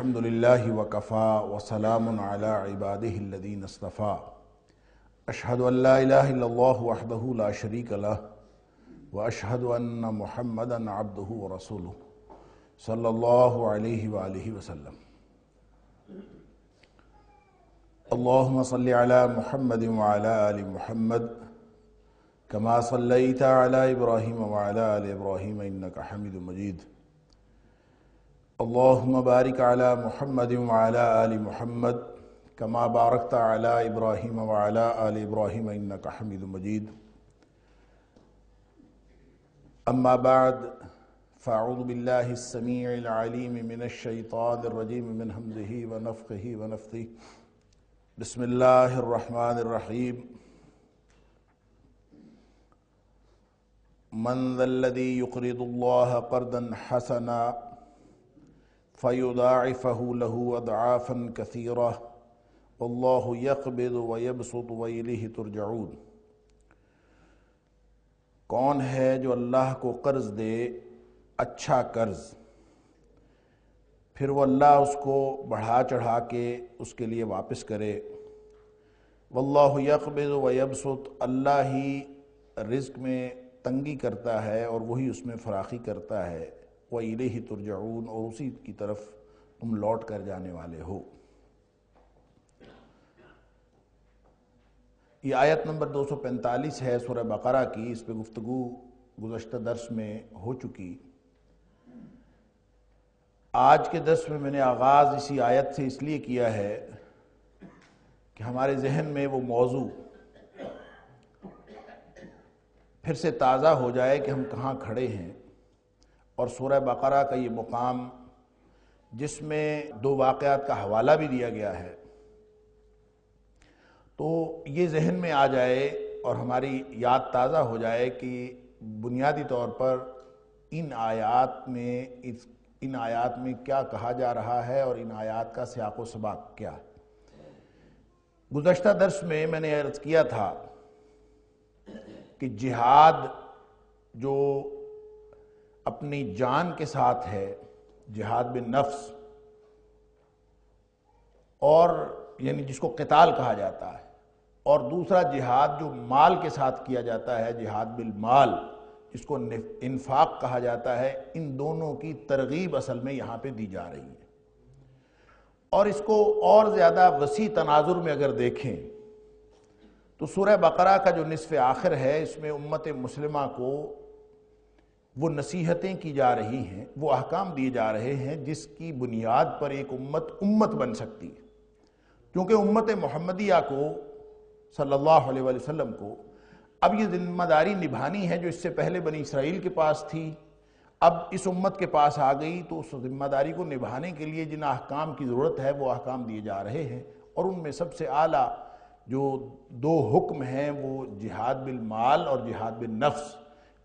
अलहमदिल्ला वकफ़ा वसलाम इबादीन असफ़ा अशहद वहदहू ला शरीक लह व अशहद अन्न मुहम्मदन अब्दुहु व रसूलुहु सल्लल्लाहु अलैहि वालिहि वसल्लम अल्लाहुम्म सल्लि अला मुहम्मद व अला आलि मुहम्मद कमा सल्लैत अला इब्राहीम व अला आलि इब्राहीम इन्नका हमीदुम मजीद अल्लाहुम्म बारिक अला मुहम्मद व अला आलि मुहम्मद कमा बारकत अला इब्राहीम व अला आलि इब्राहीम इन्नका मजीद अम्मा बाद फ़ाउज़ु बिल्लाहि अस्समीइल अलीम मिनश रजीम मिन हमज़िही व नफ़्ख़िही व रहीम मन ज़ल्लज़ी युक़रिदुल्लाह क़र्दन हसना फ़युदाइफ़हु लहु अदआफ़न कसीरा वल्लाहु यक़बिदु व यबसुतु व इलैहि तुरजऊन कौन है जो अल्लाह को कर्ज दे? अच्छा कर्ज। फिर वो अल्लाह उसको बढ़ा चढ़ा के उसके लिए वापस करे। वल्लाह यकबिद व यबसुत अल्लाह ही रिज्क में तंगी करता है और वही उसमें फराखी करता है। वह इले ही तुरजाऊन और उसी की तरफ़ तुम लौट कर जाने वाले हो। ये आयत नंबर 245 है सुरह बकरा की, इस पर गुफ्तु गुजशत दर्स में हो चुकी। आज के दर्स में मैंने आगाज़ इसी आयत से इसलिए किया है कि हमारे जहन में वो मौजू फिर से ताज़ा हो जाए कि हम कहाँ खड़े हैं। और सूरह बकरा का ये मुकाम, जिसमें दो वाक़ात का हवाला भी दिया गया है। तो ये जहन में आ जाए और हमारी याद ताज़ा हो जाए कि बुनियादी तौर पर इन आयात में, इस, इन आयात में क्या कहा जा रहा है और इन आयात का सियाको सबाक क्या। गुजशत दर्स में मैंने अर्ज़ किया था कि जिहाद जो अपनी जान के साथ है, जिहाद बिन नफ्स, और यानी जिसको कताल कहा जाता है, और दूसरा जिहाद जो माल के साथ किया जाता है, जिहाद बिल माल, जिसको इन्फाक कहा जाता है, इन दोनों की तरगीब असल में यहाँ पे दी जा रही है। और इसको और ज़्यादा वसी तनाजुर में अगर देखें तो सूरह बकरा का जो नसफ़ आखिर है, इसमें उम्मत मुसलिमा को वो नसीहतें की जा रही हैं, वो अहकाम दिए जा रहे हैं, जिसकी बुनियाद पर एक उम्मत उम्मत बन सकती है। क्योंकि उम्मत मोहम्मदिया को, सल्लल्लाहु अलैहि वसल्लम को, अब ये ज़िम्मेदारी निभानी है जो इससे पहले बनी इसराइल के पास थी। अब इस उम्मत के पास आ गई तो उस ज़िम्मेदारी को निभाने के लिए जिन अहकाम की ज़रूरत है, वो अहकाम दिए जा रहे हैं। और उनमें सबसे आला जो दो हुक्म हैं, वो जिहाद बिल माल और जिहाद बिल नफ्स।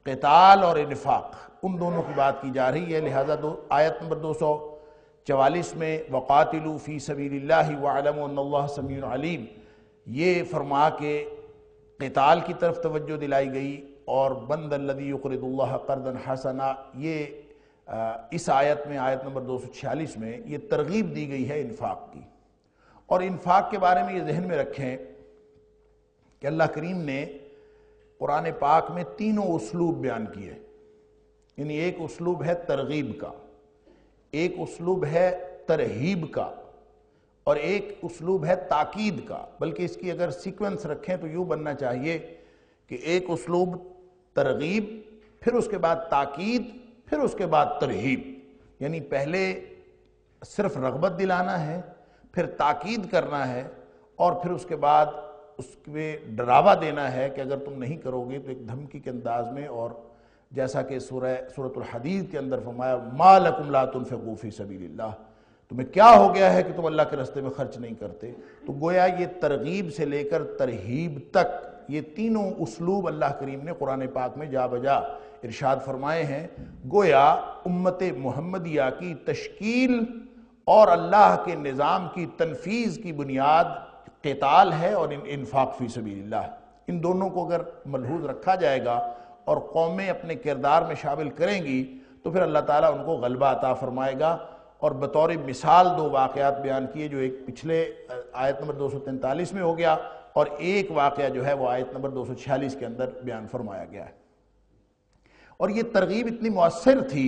कताल और इनफाक, उन दोनों की बात की जा रही है। लिहाजा दो, आयत नंबर दो सौ चवालीस में, वक़ातिलू फ़ी वालम अलीम, ये फरमा के कताल की तरफ़ तवज्जो दिलाई गई, और बंद लदीक़रदुल्ला करदन हसना, ये इस आयत में, आयत नंबर दो सौ छियालीस में, ये तरगीब दी गई है इन्फाक की। और इन्फाक के बारे में ये जहन में रखें कि अल्लाह करीम ने कुरान पाक में तीनों उसलूब बयान किए यानी एक उसलूब है तरगीब का, एक उसलूब है तरहीब का, और एक उसलूब है ताकीद का। बल्कि इसकी अगर सीक्वेंस रखें तो यूँ बनना चाहिए कि एक उसलूब तरगीब, फिर उसके बाद ताकीद, फिर उसके बाद तरहीब। यानी पहले सिर्फ़ रगबत दिलाना है, फिर ताकीद करना है, और फिर उसके बाद उसमें डरावा देना है कि अगर तुम नहीं करोगे तो एक धमकी के अंदाज में और जैसा कि सूरत हदीद के अंदर फरमाया मालकुमला तुनफ़ूफ़ी सबील्ला तुम्हें क्या हो गया है कि तुम अल्लाह के रस्ते में खर्च नहीं करते? तो गोया ये तरगीब से लेकर तरहीब तक ये तीनों उसलूब अल्लाह करीम ने कुरान पाक में जा बजा इरशाद फरमाए हैं। गोया उम्मत मोहम्मदिया की तश्कील और अल्लाह के निज़ाम की तनफीज़ की बुनियाद कताल है और इन इन्फाक फ़ी सबील्ला इन दोनों को अगर मलहूज रखा जाएगा और कौमें अपने किरदार में शामिल करेंगी तो फिर अल्लाह ताला उनको गलबा अता फरमाएगा। और बतौर मिसाल दो वाक़ात बयान किए, जो एक पिछले आयत नंबर 243 में हो गया और एक वाक़ जो है वो आयत नंबर 246 के अंदर बयान फरमाया गया है। और ये तरगीब इतनी मौसर थी।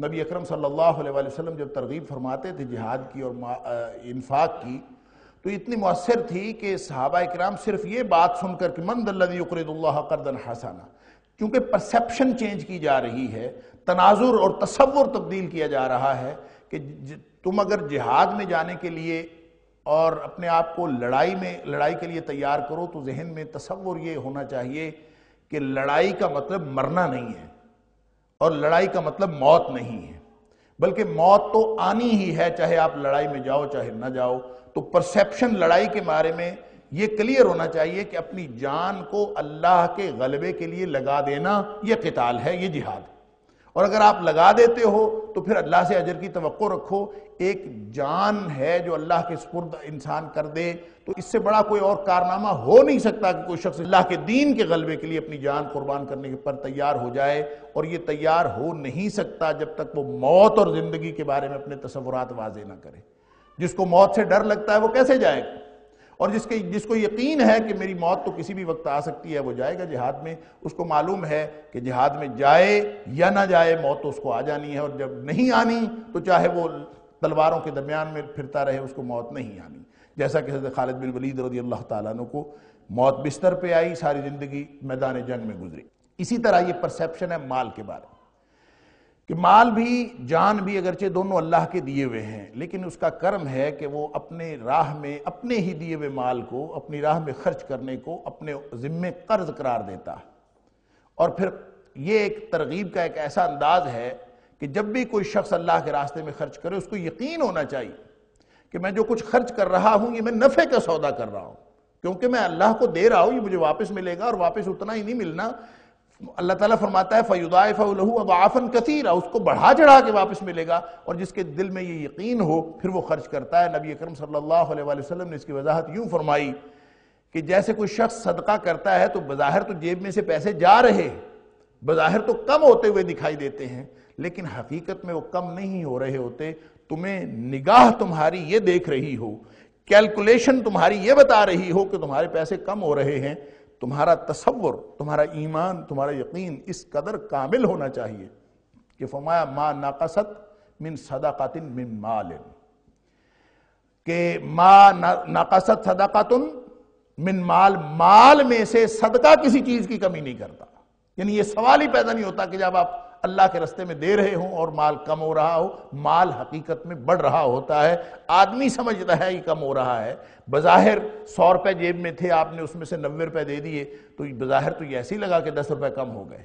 नबी अकरम सल्लल्लाहु अलैहि वसल्लम जब तरगीब फरमाते थे जिहाद की और इन्फाक की तो इतनी मौसर थी कि सहाबा कराम सिर्फ़ ये बात सुनकर कि दल्लदीक़रदुल्ला करदन हसाना, क्योंकि परसेप्शन चेंज की जा रही है, तनाजुर और तस्वुर तब्दील किया जा रहा है कि तुम अगर जिहाद में जाने के लिए और अपने आप को लड़ाई में, लड़ाई के लिए तैयार करो तो जहन में तस्वुर ये होना चाहिए कि लड़ाई का मतलब मरना नहीं है और लड़ाई का मतलब मौत नहीं है। बल्कि मौत तो आनी ही है, चाहे आप लड़ाई में जाओ, चाहे ना जाओ तो परसेप्शन लड़ाई के बारे में यह क्लियर होना चाहिए कि अपनी जान को अल्लाह के गलबे के लिए लगा देना यह किताल है यह जिहाद। और अगर आप लगा देते हो तो फिर अल्लाह से अजर की तो रखो। एक जान है जो अल्लाह के स्पुर्द इंसान कर दे तो इससे बड़ा कोई और कारनामा हो नहीं सकता कि कोई शख्स अल्लाह के दीन के गलबे के लिए अपनी जान कुर्बान करने के पर तैयार हो जाए। और ये तैयार हो नहीं सकता जब तक वो मौत और ज़िंदगी के बारे में अपने तस्वुरात वाजे ना करे। जिसको मौत से डर लगता है, वो कैसे जाएगा? और जिसके, जिसको यकीन है कि मेरी मौत तो किसी भी वक्त आ सकती है, वो जाएगा जिहाद में। उसको मालूम है कि जिहाद में जाए या ना जाए, मौत तो उसको आ जानी है, और जब नहीं आनी तो चाहे वो तलवारों के दरमियान में फिरता रहे, उसको मौत नहीं आनी। जैसा कि हज़रत खालिद बिन वलीद रज़ी अल्लाह तु को मौत बिस्तर पर आई, सारी ज़िंदगी मैदान जंग में गुजरी। इसी तरह ये परसेप्शन है माल के बारे में। कि माल भी, जान भी अगरचे दोनों अल्लाह के दिए हुए हैं, लेकिन उसका कर्म है कि वो अपने राह में, अपने ही दिए हुए माल को, अपनी राह में खर्च करने को, अपने ज़िम्मे कर्ज करार देता। है और फिर ये एक तरगीब का एक ऐसा अंदाज है कि जब भी कोई शख्स अल्लाह के रास्ते में खर्च करे, उसको यकीन होना चाहिए कि मैं जो कुछ खर्च कर रहा हूँ, ये मैं नफ़े का सौदा कर रहा हूँ। क्योंकि मैं अल्लाह को दे रहा हूँ, ये मुझे वापस मिलेगा और वापस उतना ही नहीं मिलना अल्लाह ताला फरमाता है फ़युदाए फ़लहू अब आफन कसीरा उसको बढ़ा चढ़ा के वापस मिलेगा, और जिसके दिल में ये यकीन हो, फिर वो खर्च करता है। नबी अकरम सल्लल्लाहु अलैहि वसल्लम ने इसकी वजाहत यूँ फरमाई कि जैसे कोई शख्स सदका करता है तो बाहिर तो जेब में से पैसे जा रहे बाहिर तो कम होते हुए दिखाई देते हैं, लेकिन हकीकत में वो कम नहीं हो रहे होते। तुम्हें निगाह तुम्हारी ये देख रही हो, कैलकुलेशन तुम्हारी ये बता रही हो कि तुम्हारे पैसे कम हो रहे हैं। तुम्हारा तस्वुर तुम्हारा ईमान, तुम्हारा यकीन इस कदर कामिल होना चाहिए कि फमाया मा नाकसत मिन सदाकतिन मिन माल के मा नाकसत सदाकतुन मिन माल माल में से सदका किसी चीज़ की कमी नहीं करता। यानी ये सवाल ही पैदा नहीं होता कि जब आप अल्लाह के रस्ते में दे रहे हो और माल कम हो रहा हो, माल हकीकत में बढ़ रहा होता है। आदमी समझता है कि कम हो रहा है। बज़ाहिर सौ रुपए जेब में थे, आपने उसमें से नब्बे रुपए दे दिए तो बज़ाहिर तो ये ऐसे ही लगा कि दस रुपए कम हो गए।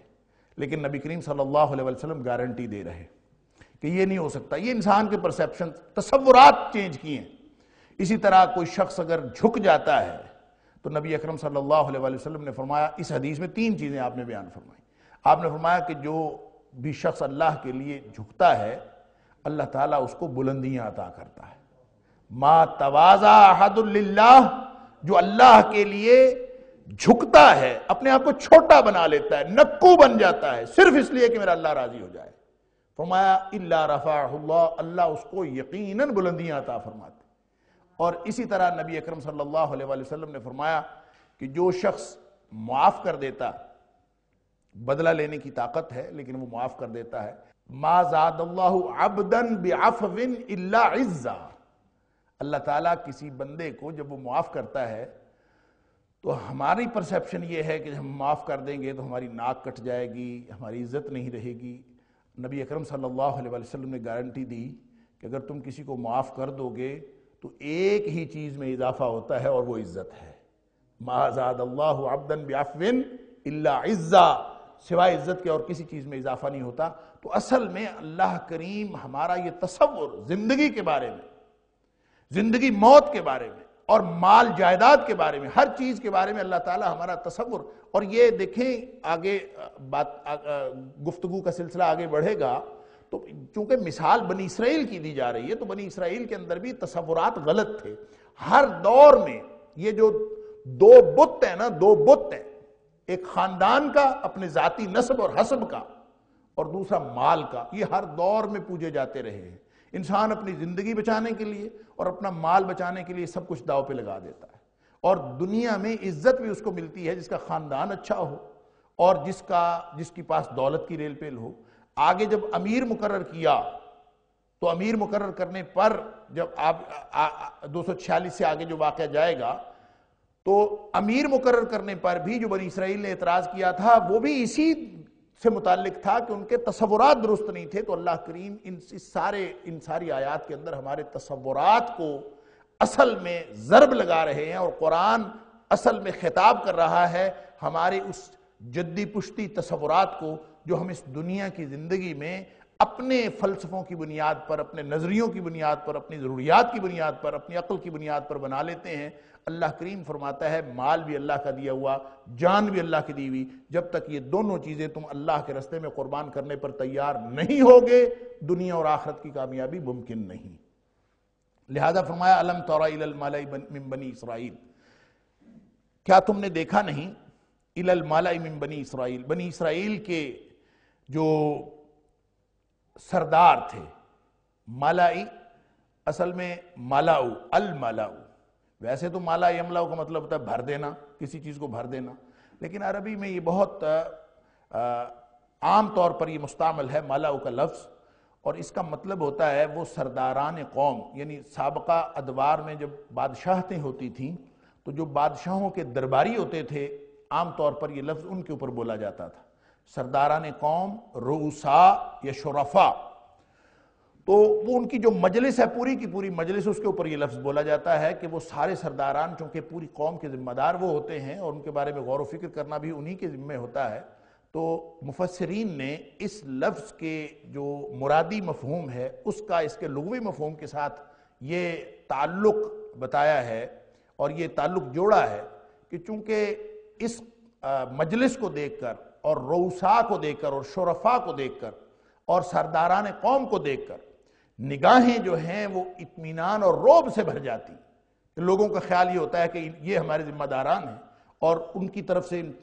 लेकिन नबी करीम सल्लल्लाहु अलैहि वसल्लम गारंटी दे रहे कि ये नहीं हो सकता। ये इंसान के परसेप्शन, तस्वुरात चेंज किए। इसी तरह कोई शख्स अगर झुक जाता है तो नबी अकरम सल्लल्लाहु अलैहि वसल्लम ने फरमाया, इस हदीस में तीन चीज़ें आपने बयान फरमाई। आपने फरमाया कि जो भी शख्स अल्लाह के लिए झुकता है, अल्लाह ताला उसको बुलंदियाँ अता करता है। मा तवाजा अहदुल्लाह जो अल्लाह के लिए झुकता है, अपने आप को छोटा बना लेता है, नक्कू बन जाता है, सिर्फ़ इसलिए कि मेरा अल्लाह राज़ी हो जाए। फरमाया, इल्ला रफा अल्लाह उसको यकीनन बुलंदियाँ अता फरमाते। और इसी तरह नबी अकरम सल्लल्लाहु अलैहि वसल्लम ने फरमाया कि जो शख्स माफ़ कर देता बदला लेने की ताकत है, लेकिन वो माफ़ कर देता है। माजादन बेअफविन इज्जा। अल्लाह ताला किसी बंदे को जब वो माफ़ करता है तो हमारी परसेप्शन ये है कि हम माफ़ कर देंगे तो हमारी नाक कट जाएगी, हमारी इज़्ज़त नहीं रहेगी। नबी अकरम सल्लल्लाहु अलैहि वसल्लम ने गारंटी दी कि अगर तुम किसी को माफ़ कर दोगे तो एक ही चीज़ में इजाफा होता है और वो इज़्ज़त है। माजाद अल्लाह अब्दन बिन इज्जा। सिवाय इज़्ज़त के और किसी चीज़ में इजाफा नहीं होता तो असल में अल्लाह करीम हमारा ये तस्वुर ज़िंदगी के बारे में, ज़िंदगी मौत के बारे में और माल जायदाद के बारे में, हर चीज़ के बारे में अल्लाह ताला हमारा तस्वुर और ये देखें, आगे बात गुफ्तगु का सिलसिला आगे बढ़ेगा तो चूँकि मिसाल बनी इसराइल की दी जा रही है तो बनी इसराइल के अंदर भी तस्वुरात गलत थे। हर दौर में ये जो दो बुत है ना, दो बुत है एक खानदान का, अपने जाति नस्ब और हसब का, और दूसरा माल का। ये हर दौर में पूजे जाते रहे हैं। इंसान अपनी ज़िंदगी बचाने के लिए और अपना माल बचाने के लिए सब कुछ दाव पे लगा देता है। और दुनिया में इज़्ज़त भी उसको मिलती है, जिसका ख़ानदान अच्छा हो और जिसका, जिसके पास दौलत की रेल पेल हो। आगे जब अमीर मुकर किया तो अमीर मुकर करने पर जब आप दो सौ छियालीस से आगे जो वाक़ जाएगा तो अमीर मुकर करने पर भी जो बनी इसराइल ने एतराज़ किया था, वो भी इसी से मुतालिक था कि उनके तस्वुरात दुरुस्त नहीं थे। तो अल्लाह करीम इन, इस सारे, इन सारी आयात के अंदर हमारे तस्वुरात को असल में ज़रब लगा रहे हैं और कुरान असल में खिताब कर रहा है हमारे उस जद्दी पुश्ती तस्वुरात को, जो हम इस दुनिया की ज़िंदगी में अपने फ़लसफ़ों की बुनियाद पर, अपने नज़रियों की बुनियाद पर, अपनी ज़रूरियात की बुनियाद पर, अपनी अक्ल की बुनियाद पर बना लेते हैं। अल्लाह करीम फरमाता है, माल भी अल्लाह का दिया हुआ, जान भी अल्लाह की दी हुई। जब तक ये दोनों चीज़ें तुम अल्लाह के रस्ते में कुर्बान करने पर तैयार नहीं होगे, दुनिया और आखरत की कामयाबी मुमकिन नहीं। लिहाजा फरमाया, अलम तोरा बनी इसराइल। क्या तुमने देखा नहीं? इलल बनी इसराइल। बनी इसराइल के जो सरदार थे, मालाई, असल में मालाऊ, अल मालाऊ। वैसे तो माला यमलाऊ का मतलब होता है भर देना, किसी चीज़ को भर देना। लेकिन अरबी में ये बहुत आम तौर पर ये मुस्तामल है मालाऊ का लफ्ज़। और इसका मतलब होता है वो सरदारान कौम, यानी सबका अदवार में जब बादशाहतें होती थीं तो जो बादशाहों के दरबारी होते थे, आम तौर पर यह लफ्ज़ उनके ऊपर बोला जाता था। सरदारान कौम, रूसा या शुरफा। तो वो उनकी जो मजलिस है, पूरी की पूरी मजलिस, उसके ऊपर ये लफ्ज़ बोला जाता है कि वो सारे सरदारान, चूँकि पूरी कौम के ज़िम्मेदार वो होते हैं और उनके बारे में गौर फ़िक्र करना भी उन्हीं के ज़िम्मे होता है तो मुफसरीन ने इस लफ्ज़ के जो मुरादी मफहूम है, उसका इसके लघवी मफहूम के साथ ये ताल्लुक बताया है और ये ताल्लुक जोड़ा है कि चूँकि इस मजलिस को देखकर और रऊसा को देखकर और शरफा को देखकर और सरदारान कौम को देखकर निगाहें जो हैं वो इत्मीनान और रोब से भर जाती। लोगों का ख्याल ये होता है कि ये हमारे जिम्मेदारान हैं। और उनकी तरफ़ से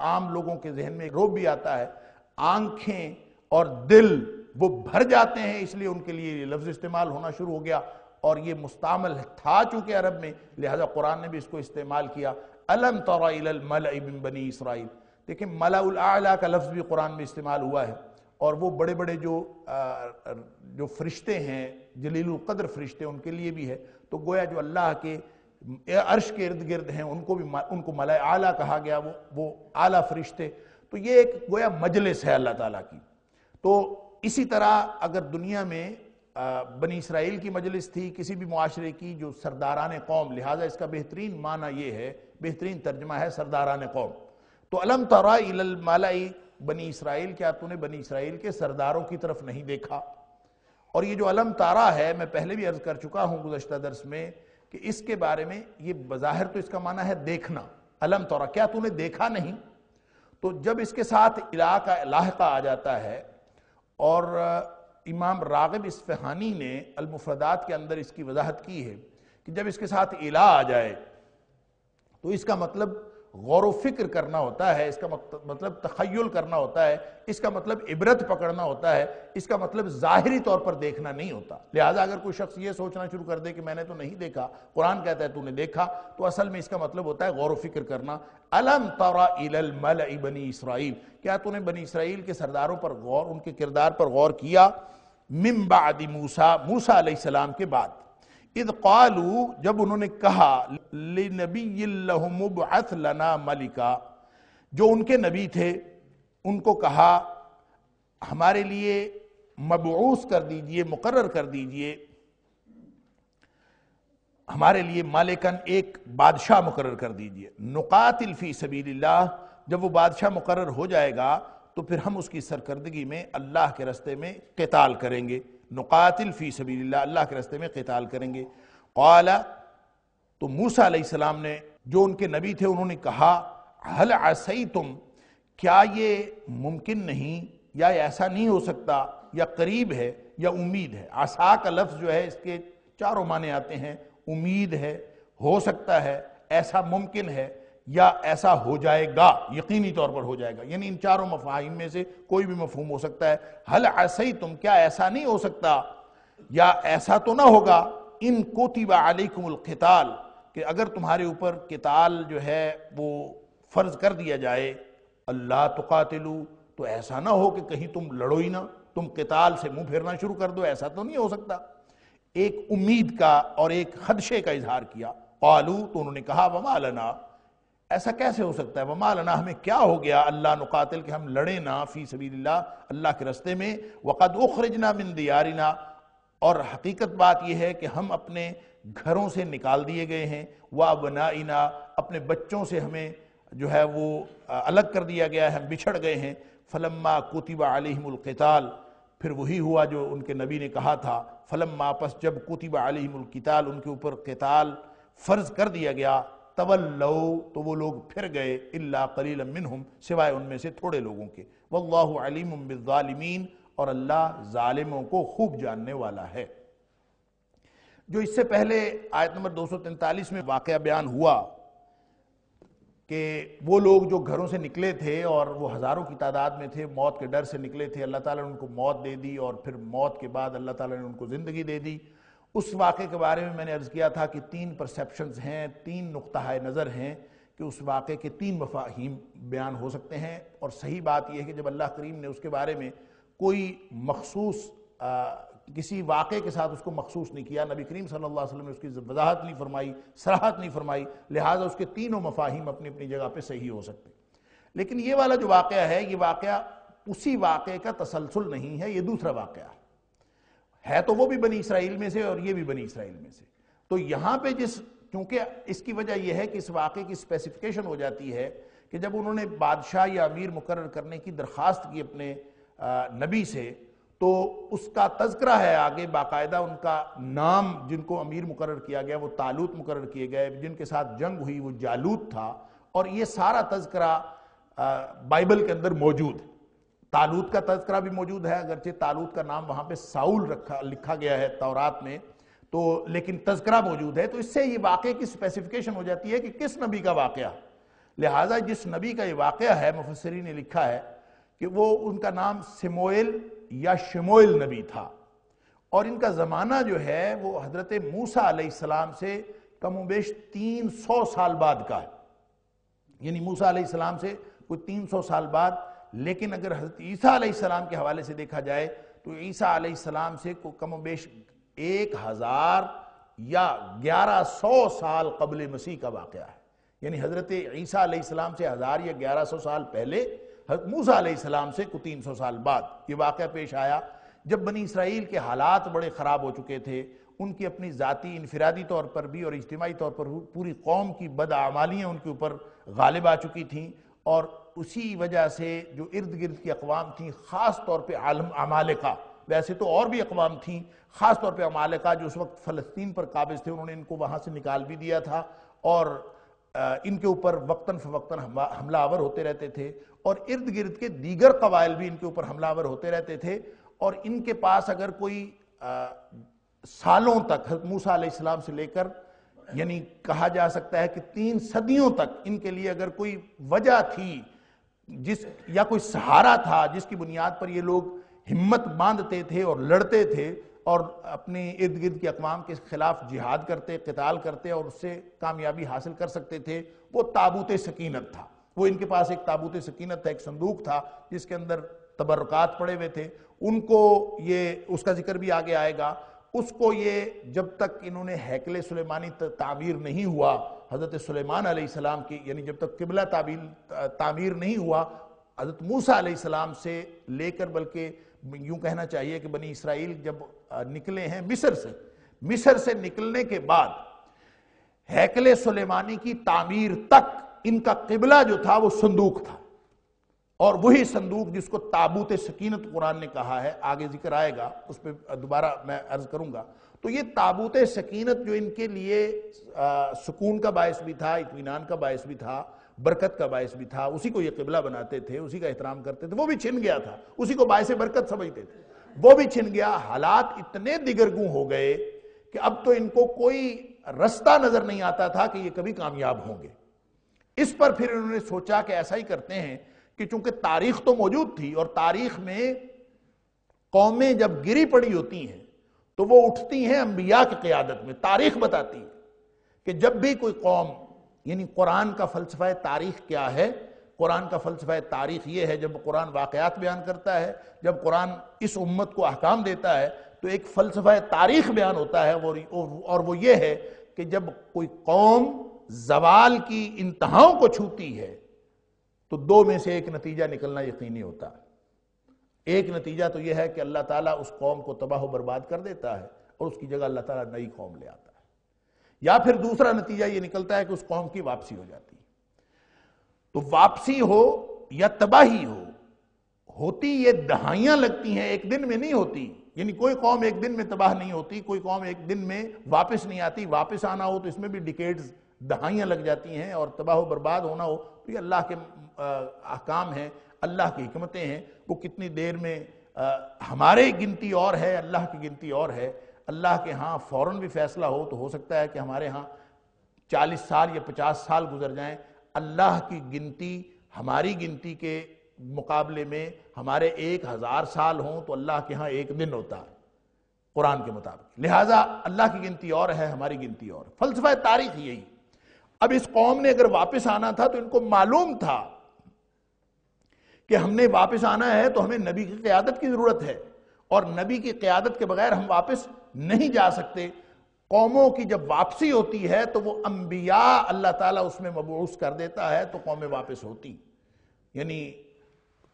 आम लोगों के जहन में रोब भी आता है। आँखें और दिल वो भर जाते हैं, इसलिए उनके लिए लफ्ज़ इस्तेमाल होना शुरू हो गया। और ये मुस्तामल था चूँकि अरब में, लिहाजा कुरान ने भी इसको इस्तेमाल किया। अलम तौरा बनी इसराइल। देखिए, मलाउला का लफ्ज़ भी कुरान में इस्तेमाल हुआ है। और वो बड़े बड़े जो आ, जो फरिश्ते हैं जलील कदर फरिश्ते उनके लिए भी है। तो गोया जो अल्लाह के अर्श के इर्द गिर्द हैं उनको भी उनको मलाय आला कहा गया वो वो आला फरिश्ते। तो ये एक गोया मजलिस है अल्लाह ताला की। तो इसी तरह अगर दुनिया में बनी इसराइल की मजलिस थी किसी भी माशरे की जो सरदारान कौम लिहाजा इसका बेहतरीन माना ये है बेहतरीन तर्जमा है सरदारान कौम। तो अलम तरा बनी इसराइल क्या तूने बनी इसराइल के सरदारों की तरफ़ नहीं देखा? और ये जो अलम तारा है, मैं पहले भी अर्ज़ कर चुका हूँ गुजशत दर्स में कि इसके बारे में ये बाहिर तो इसका माना है देखना। अलम तौरा, क्या तूने देखा नहीं? तो जब इसके साथ इला का लाहका आ जाता है, और इमाम रागब इसफहानी ने अलमुफरदात के अंदर इसकी वजाहत की है कि जब इसके साथ इला आ जाए तो इसका मतलब गौर फ़िक्र करना होता है, इसका मतलब तखयल करना होता है, इसका मतलब इबरत पकड़ना होता है, इसका मतलब ज़ाहरी तौर पर देखना नहीं होता। लिहाजा अगर कोई शख्स ये सोचना शुरू कर दे कि मैंने तो नहीं देखा, कुरान कहता है तूने देखा तो असल में इसका मतलब होता है गौर फ़िक्र करना। अलम तौरा मल बनी इसराइल, क्या तूने बनी इसराइल के सरदारों पर गौर, उनके किरदार पर गौर किया? मिम्बादी मूसा मूसा सलाम के बाद। Id कालू, जब उन्होंने कहा मलिका, जो उनके नबी थे, उनको कहा, हमारे लिए मबूस कर दीजिए मुकर्र कर दीजिए। हमारे लिए मालिकन एक बादशाह मुकर्र कर दीजिए। नुकातिल फ़ी सबील्लाह जब वो बादशाह मुकर्र हो जाएगा तो फिर हम उसकी सरकर्दगी में, अल्लाह के रस्ते में, कताल करेंगे। नुकातिल फ़ी सबी अल्लाह के रस्ते में कताल करेंगे। कौला तो मूसा सलाम ने, जो उनके नबी थे, उन्होंने कहा, हल आसई तुम क्या ये मुमकिन नहीं या ऐसा नहीं हो सकता, या करीब है, या उम्मीद है? आसा का लफ्ज़ जो है, इसके चारों माने आते हैं, उम्मीद है, हो सकता है, ऐसा मुमकिन है या ऐसा हो जाएगा, यकीनी तौर पर हो जाएगा। यानी इन चारों मफाहिम में से कोई भी मफहूम हो सकता है। हल ऐसा ही तुम क्या ऐसा नहीं हो सकता? या ऐसा तो ना होगा, इन कोतिबा अलैकुमुल कि अगर तुम्हारे ऊपर किताल जो है वो फ़र्ज़ कर दिया जाए अल्लाह तुकातिलू तो ऐसा ना हो कि कहीं तुम लड़ो ही ना, तुम किताल से मुँह फेरना शुरू कर दो, ऐसा तो नहीं हो सकता। एक उम्मीद का और एक खदशे का इजहार किया। पालू तो उन्होंने कहा, वमा लना? ऐसा कैसे हो सकता है? वमा लना हमें क्या हो गया? अल्लाह नुकातिल के हम लड़े ना फ़ी सबील्ला अल्लाह के रस्ते में। वक़द उखरजना मिन दियारिना। और हकीकत बात यह है कि हम अपने घरों से निकाल दिए गए हैं। वह बनाइना अपने बच्चों से हमें जो है वो अलग कर दिया गया है, हम बिछड़ गए हैं। फलम्मा कुतिबा अलहमुल्किताल फिर वही हुआ जो उनके नबी ने कहा था, फलम्मा आपस जब कुतिबा अलहमुल्किताल उनके ऊपर कताल फ़र्ज़ कर दिया गया। तवल्लो तो वो लोग फिर गए, इल्ला कलील मिनहुम, सिवाय उनमें से थोड़े लोगों के। वल्लाहु अलीम बिज़ालिमीन, और अल्लाह जालिमों को खूब जानने वाला है। जो इससे पहले आयत नंबर 243 में वाक़ बयान हुआ, कि वो लोग जो घरों से निकले थे और वो हज़ारों की तादाद में थे, मौत के डर से निकले थे, अल्लाह ताला ने उनको मौत दे दी, और फिर मौत के बाद अल्लाह ताला ने उनको ज़िंदगी दे दी। उस वाक़े के बारे में मैंने अर्ज़ किया था कि तीन परसेप्शंस हैं, तीन नुक़ नज़र हैं कि उस वाक़े के तीन मफाहिम बयान हो सकते हैं। और सही बात यह है कि जब अल्लाह करीम ने उसके बारे में कोई मखसूस किसी वाक़े के साथ उसको मखसूस नहीं किया, नबी करीम सल्लल्लाहु अलैहि वसल्लम ने उसकी वजाहत नहीं फरमाई, सराहत नहीं फरमाई, लिहाजा उसके तीनों मफाहिम अपनी अपनी जगह पर सही हो सकते। लेकिन ये वाला जो वाक़ है, ये वाक़ उसी वाक़े का तसलसल नहीं है, ये दूसरा वाक़ है। है तो वो भी बनी इसराइल में से और ये भी बनी इसराइल में से। तो यहाँ पे जिस, क्योंकि इसकी वजह यह है कि इस वाक़े की स्पेसिफिकेशन हो जाती है कि जब उन्होंने बादशाह या अमीर मुकर करने की दरख्वास्त की अपने नबी से तो उसका तस्करा है आगे, बाकायदा उनका नाम जिनको अमीर मुकर किया गया, वो तालूत मुकर किए गए, जिनके साथ जंग हुई, वो जालूत था, और ये सारा तस्करा बाइबल के अंदर मौजूद है। तालूत का तस्करा भी मौजूद है, अगरचे तालूत का नाम वहाँ पे साउल रखा, लिखा गया है तौरात में। तो लेकिन तस्करा मौजूद है तो इससे ये वाक़े की स्पेसिफिकेशन हो जाती है कि किस नबी का वाक़ लिहाजा जिस नबी का ये वाक़ है मुफसरी ने लिखा है कि वो उनका नाम सिमोइल या शिमोइल नबी था। और इनका ज़माना जो है, वो हज़रत मूसा सलाम से कमोबेश तीन सौ साल बाद का है। यानी मूसा सलाम से कोई तीन सौ साल बाद लेकिन अगर हज़रत ईसा सलाम के हवाले से देखा जाए तो ईसा सलाम से कम बेश एक हज़ार या ग्यारह सौ साल कबल मसीह का वाक़ है। यानी हज़रत ईसा से हज़ार या ग्यारह सौ साल पहले मूसा सलाम से कुछ तीन सौ साल बाद ये वाक़ पेश आया। जब बनी इसराइल के हालात बड़े ख़राब हो चुके थे, उनकी अपनी ज़ाती इनफरादी तौर पर भी और इज्तमाही तौर पर पूरी कौम की बदआमालियाँ उनके ऊपर गालिब आ चुकी थीं और उसी वजह से जो इर्द गिर्द की अकवाम थी ख़ास तौर पर आलम अमालिका वैसे तो और भी अकवाम थी ख़ास तौर पर अमालिका जो उस वक्त फ़लस्तीन पर काबिज थे उन्होंने इनको वहाँ से निकाल भी दिया था और इनके ऊपर वक्ता फ़वक्ता हमलावर होते रहते थे और इर्द गिर्द के दीगर कबाइल भी इनके ऊपर हमलावर होते रहते थे और इनके पास अगर कोई आ, सालों तक मूसा सलाम से लेकर यानी कहा जा सकता है कि तीन सदियों तक इनके लिए अगर कोई वजह थी जिस, या कोई सहारा था जिसकी बुनियाद पर ये लोग हिम्मत बांधते थे और लड़ते थे और अपने इर्द गिर्द के अकवाम के खिलाफ जिहाद करते, कताल करते और उससे कामयाबी हासिल कर सकते थे, वो ताबूत सकीनत था। वो इनके पास एक ताबूत सकीनत था, एक संदूक था, जिसके अंदर तबरक़ात पड़े हुए थे। उनको ये, उसका ज़िक्र भी आगे आएगा, उसको ये जब तक इन्होंने हैकले सुलेमानी तामीर नहीं हुआ हज़रत सुलेमान सलाम की, यानी जब तक किबला ताबीर तामीर नहीं हुआ, हज़रत मूसा सलाम से लेकर बल्कि यूँ कहना चाहिए कि बनी इसराइल जब निकले हैं मिस्र से मिस्र से निकलने के बाद हैकले सुलेमानी की तामीर तक इनका किबला जो था वो संदूक था। और वही संदूक जिसको ताबूत सकीनत कुरान ने कहा है, आगे ज़िक्र आएगा, उस पर दोबारा मैं अर्ज़ करूँगा। तो ये ताबूत सकीनत जो इनके लिए सुकून का बायस भी था इतमान का बायस भी था, बरकत का बायस भी था, उसी को ये किबला बनाते थे, उसी का एहतराम करते थे, वो भी छिन गया था, उसी को बायस बरकत समझते थे। वो भी छिन गया, हालात इतने दिगरगू हो गए कि अब तो इनको कोई रास्ता नज़र नहीं आता था कि ये कभी कामयाब होंगे। इस पर फिर इन्होंने सोचा कि ऐसा ही करते हैं कि चूँकि तारीख तो मौजूद थी और तारीख में कौमें जब गिरी पड़ी होती हैं तो वो उठती हैं अंबिया की क्यादत में, तारीख बताती है कि जब भी कोई कौम, यानी कुरान का फलसफा तारीख क्या है? कुरान का फलसफा तारीख ये है, जब कुरान वाकयात बयान करता है, जब कुरान इस उम्मत को अहकाम देता है तो एक फलसफा तारीख बयान होता है और वो ये है कि जब कोई कौम जवाल की इंतहाओं को छूती है तो दो में से एक नतीजा निकलना यकीनी होता है। एक नतीजा तो यह है कि अल्लाह ताला उस कौम को तबाह बर्बाद कर देता है और उसकी जगह अल्लाह ताला नई कौम ले आता है। या फिर दूसरा नतीजा यह निकलता है कि उस कौम की वापसी हो जाती है। तो वापसी हो या तबाही हो, होती ये दहाइयाँ लगती हैं, एक दिन में नहीं होती। यानी कोई कौम एक दिन में तबाह नहीं होती, कोई कौम एक दिन में वापस नहीं आती, वापस आना हो तो इसमें भी डिकेड्स दहाइयाँ लग जाती हैं और तबाह बर्बाद होना हो तो ये अल्लाह के अहकाम हैं। अल्लाह की हमतें हैं वो कितनी देर में आ, हमारे गिनती और है अल्लाह की गिनती और है। अल्लाह के यहाँ फ़ौरन भी फैसला हो तो हो सकता है कि हमारे यहाँ चालीस साल या पचास साल गुजर जाएँ। अल्लाह की गिनती हमारी गिनती के मुकाबले में हमारे एक हज़ार साल हों तो अल्लाह के यहाँ एक दिन होता है कुरान के मुताबिक। लिहाजा अल्लाह की गिनती और है हमारी गिनती और। फलसफा तारीख यही। अब इस कौम ने अगर वापस आना था तो इनको मालूम था कि हमने वापस आना है तो हमें नबी की क्यादत की ज़रूरत है। और नबी की क्यादत के बगैर हम वापस नहीं जा सकते। कौमों की जब वापसी होती है तो वो अंबिया अल्लाह ताला उसमें मबूस कर देता है तो कौमें वापस होती। यानी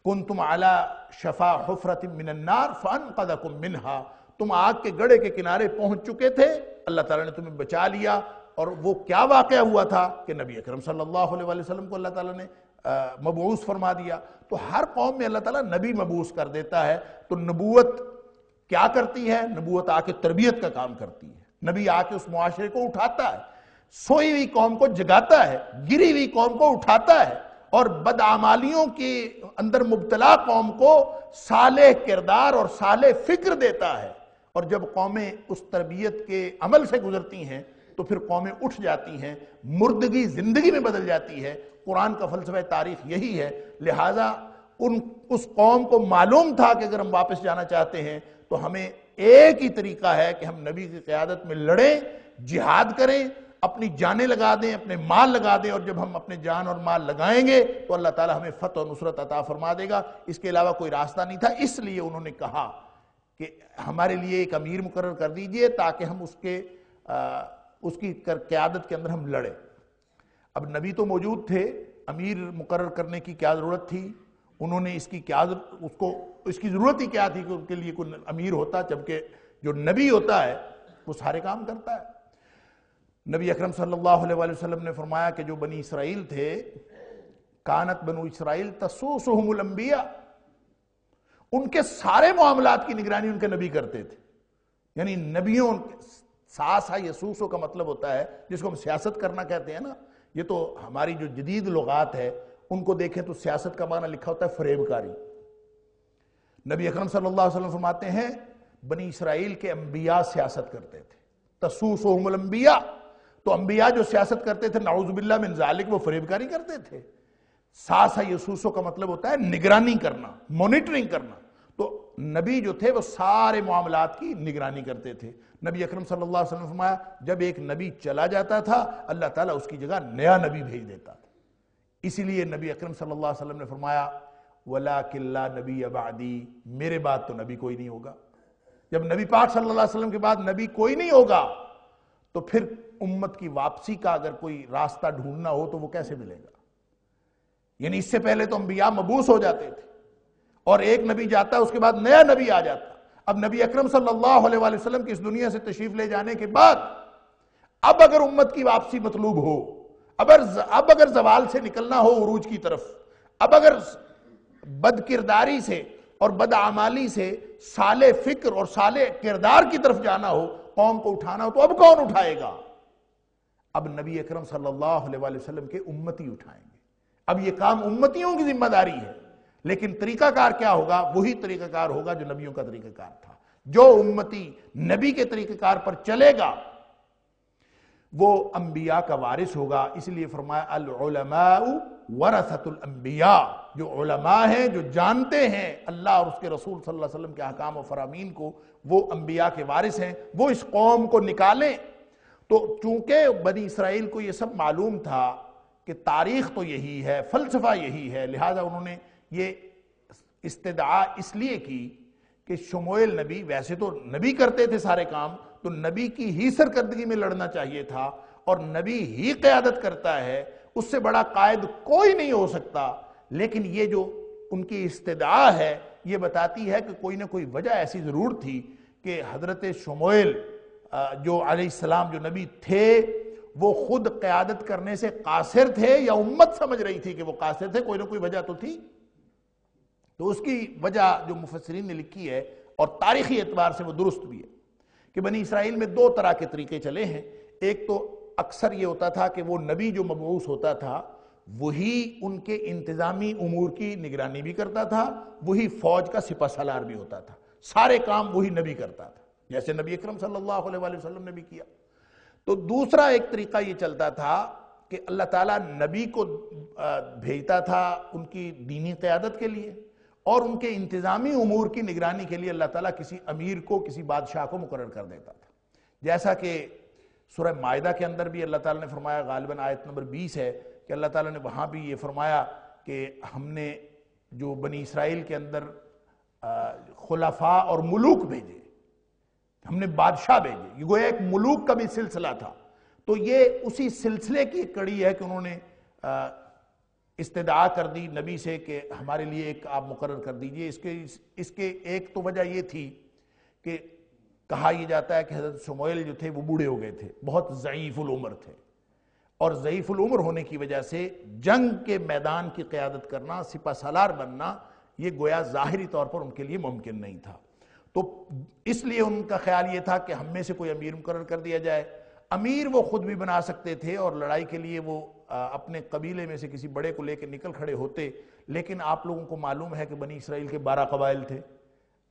कुन तुम आला शफा हफरत मिनन्नार फन कदकुम मिनहा। तुम आग के गड़े के किनारे पहुँच चुके थे, अल्लाह ताला ने तुम्हें बचा लिया। और वो क्या वाक़ हुआ था कि नबी अकरम सल्लल्लाहु अलैहि वसल्लम को अल्लाह ताला ने मबूस फरमा दिया। तो हर कौम में अल्लाह ताला नबी मबूस कर देता है। तो नबूत क्या करती है? नबूत आके तरबियत का काम करती है। नबी आके उस मुआशरे को उठाता है। सोई हुई कौम को जगाता है। गिरी हुई कौम को उठाता है। और बदआमालियों के अंदर मुबतला कौम को साले किरदार और साले फ़िक्र देता है। और जब कौमें उस तरबियत के अमल से गुजरती हैं तो फिर कौमें उठ जाती हैं। मुर्दगी ज़िंदगी में बदल जाती है। कुरान का फलसफा तारीख यही है लिहाजा उन उस कौम को मालूम था कि अगर हम वापस जाना चाहते हैं तो हमें एक ही तरीका है कि हम नबी की क्यादत में लड़ें जिहाद करें अपनी जानें लगा दें अपने माल लगा दें और जब हम अपने जान और माल लगाएँगे तो अल्लाह ताला हमें फत और नुसरत अता फरमा देगा। इसके अलावा कोई रास्ता नहीं था इसलिए उन्होंने कहा कि हमारे लिए एक अमीर मुकर कर दीजिए ताकि हम उसके आ, उसकी क्यादत के अंदर हम लड़े। अब नबी तो मौजूद थे, अमीर मुकर करने की क्या ज़रूरत थी? उन्होंने इसकी क्या उसको, इसकी ज़रूरत ही क्या थी कि उनके लिए कोई अमीर होता, जबकि जो नबी होता है, वो सारे काम करता है। नबी अकरम सल्लल्लाहु अलैहि वसल्लम ने फरमाया कि जो बनी इसराइल थे, कानत बनु इसराइल तसोसहमुलम्बिया उनके सारे मामलात की निगरानी उनके नबी करते थे। यानी नबियों सासा यसूसो का मतलब होता है, जिसको हम सियासत करना कहते हैं ना ये तो हमारी जो जदीद लगात है, उनको देखें तो सियासत का माना लिखा होता है फरेबकारी। नबी अकरम सल्लल्लाहु अलैहि वसल्लम फरमाते हैं, बनी इसराइल के अंबिया सियासत करते थे। तसूस अंबिया। तो अंबिया जो सियासत करते थे नाउजुबिल्ला मिन जालिक, वो फरेबकारी करते थे। सासा यसूसो का मतलब होता है निगरानी करना, मॉनिटरिंग करना। नबी जो थे, वो सारे मामला की निगरानी करते थे। नबी अकरम सल्लल्लाहु अलैहि वसल्लम फरमाया, जब एक नबी चला जाता था, अल्लाह ताला उसकी जगह नया नबी भेज देता था। इसीलिए नबी अकरम सल्लल्लाहु अलैहि वसल्लम ने फरमाया वला किल्ला नबी अबादी मेरे बाद तो नबी कोई नहीं होगा। जब नबी पाक सल्लल्लाहु अलैहि वसल्लम के बाद नबी कोई नहीं होगा तो फिर उम्मत की वापसी का अगर कोई रास्ता ढूंढना हो तो वो कैसे मिलेगा? यानी इससे पहले तो अंबिया मबूस हो जाते थे। और एक नबी जाता है उसके बाद नया नबी आ जाता। अब नबी अकरम सल्लल्लाहु अलैहि वसल्लम की इस दुनिया से तशरीफ़ ले जाने के बाद, अब अगर उम्मत की वापसी मतलूब हो, अब अब अगर जवाल से निकलना हो उरूज की तरफ़, अब अगर बद किरदारी से और बदआमाली से साले फ़िक्र और साले किरदार की तरफ़ जाना हो, कौम को उठाना हो तो अब कौन उठाएगा? अब नबी अकरम सल्लल्लाहु अलैहि वसल्लम के उम्मती उठाएँगे। अब यह काम उम्मतियों की ज़िम्मेदारी है। लेकिन तरीकाकार क्या होगा? वही तरीकाकार होगा जो नबियों का तरीकाकार था। जो उम्मती नबी के तरीकाकार पर चलेगा, वो अंबिया का वारिस होगा। इसलिए फरमाया जो उलमा हैं, जो जानते हैं अल्लाह और उसके रसूल सल्लल्लाहु अलैहि वसल्लम के अहकाम और फरामीन को, वो अंबिया के वारिस हैं। वो इस कौम को निकालें। तो चूँकि बनी इसराइल को ये सब मालूम था कि तारीख तो यही है, फलसफा यही है, लिहाजा उन्होंने ये इस्तदा इसलिए की कि शमोल नबी वैसे तो नबी करते थे सारे काम तो नबी की ही सरकर्दगी में लड़ना चाहिए था और नबी ही क्यादत करता है, उससे बड़ा कायद कोई नहीं हो सकता। लेकिन ये जो उनकी इस्तदा है, ये बताती है कि कोई ना कोई वजह ऐसी ज़रूर थी कि हज़रत शमोल जो अलैहिस्सलाम जो नबी थे, वो खुद क़्यादत करने से कासिर थे या उम्मत समझ रही थी कि वो कासिर थे, कोई ना कोई वजह तो थी। तो उसकी वजह जो मुफसरीन ने लिखी है और तारीखी एतबार से वो दुरुस्त भी है कि बनी इसराइल में दो तरह के तरीके चले हैं। एक तो अक्सर ये होता था कि वो नबी जो मबूस होता था, वही उनके इंतज़ामी उमूर की निगरानी भी करता था, वही फौज का सिपा सलार भी होता था। सारे काम वही नबी करता था, जैसे नबी अक्रम सल्लल्लाहु ने भी किया। तो दूसरा एक तरीका ये चलता था कि अल्लाह ताला नबी को भेजता था उनकी दीनी क़्यादत के लिए। और उनके इंतज़ामी उमूर की निगरानी के लिए अल्लाह ताला किसी अमीर को, किसी बादशाह को मुकर कर देता था। जैसा कि सुरह मायदा के अंदर भी अल्लाह ताला ने फरमाया, गालिबन आयत नंबर बीस है, कि अल्लाह ताला ने वहाँ भी ये फरमाया कि हमने जो बनी इसराइल के अंदर खुलाफा और मलूक भेजे, हमने बादशाह भेजे। ये गोया एक मलूक का भी सिलसिला था। तो ये उसी सिलसिले की कड़ी है कि उन्होंने इस्तदा कर दी नबी से कि हमारे लिए एक आप मुकर कर दीजिए। इसके इसके एक तो वजह ये थी कि कहा यह जाता है कि हज़रत शमोल जो थे वो बूढ़े हो गए थे, बहुत ज़यीफ़ुल उम्र थे। और ज़यीफ़ुल उम्र होने की वजह से जंग के मैदान की क़्यादत करना, सिपा सलार बनना, ये गोया ज़ाहरी तौर पर उनके लिए मुमकिन नहीं था। तो इसलिए उनका ख्याल ये था कि हम में से कोई अमीर मुकर कर दिया जाए। अमीर वो खुद भी बना सकते थे और लड़ाई के लिए वो अपने कबीले में से किसी बड़े को लेकर निकल खड़े होते। लेकिन आप लोगों को मालूम है कि बनी इसराइल के बारह कबाइल थे।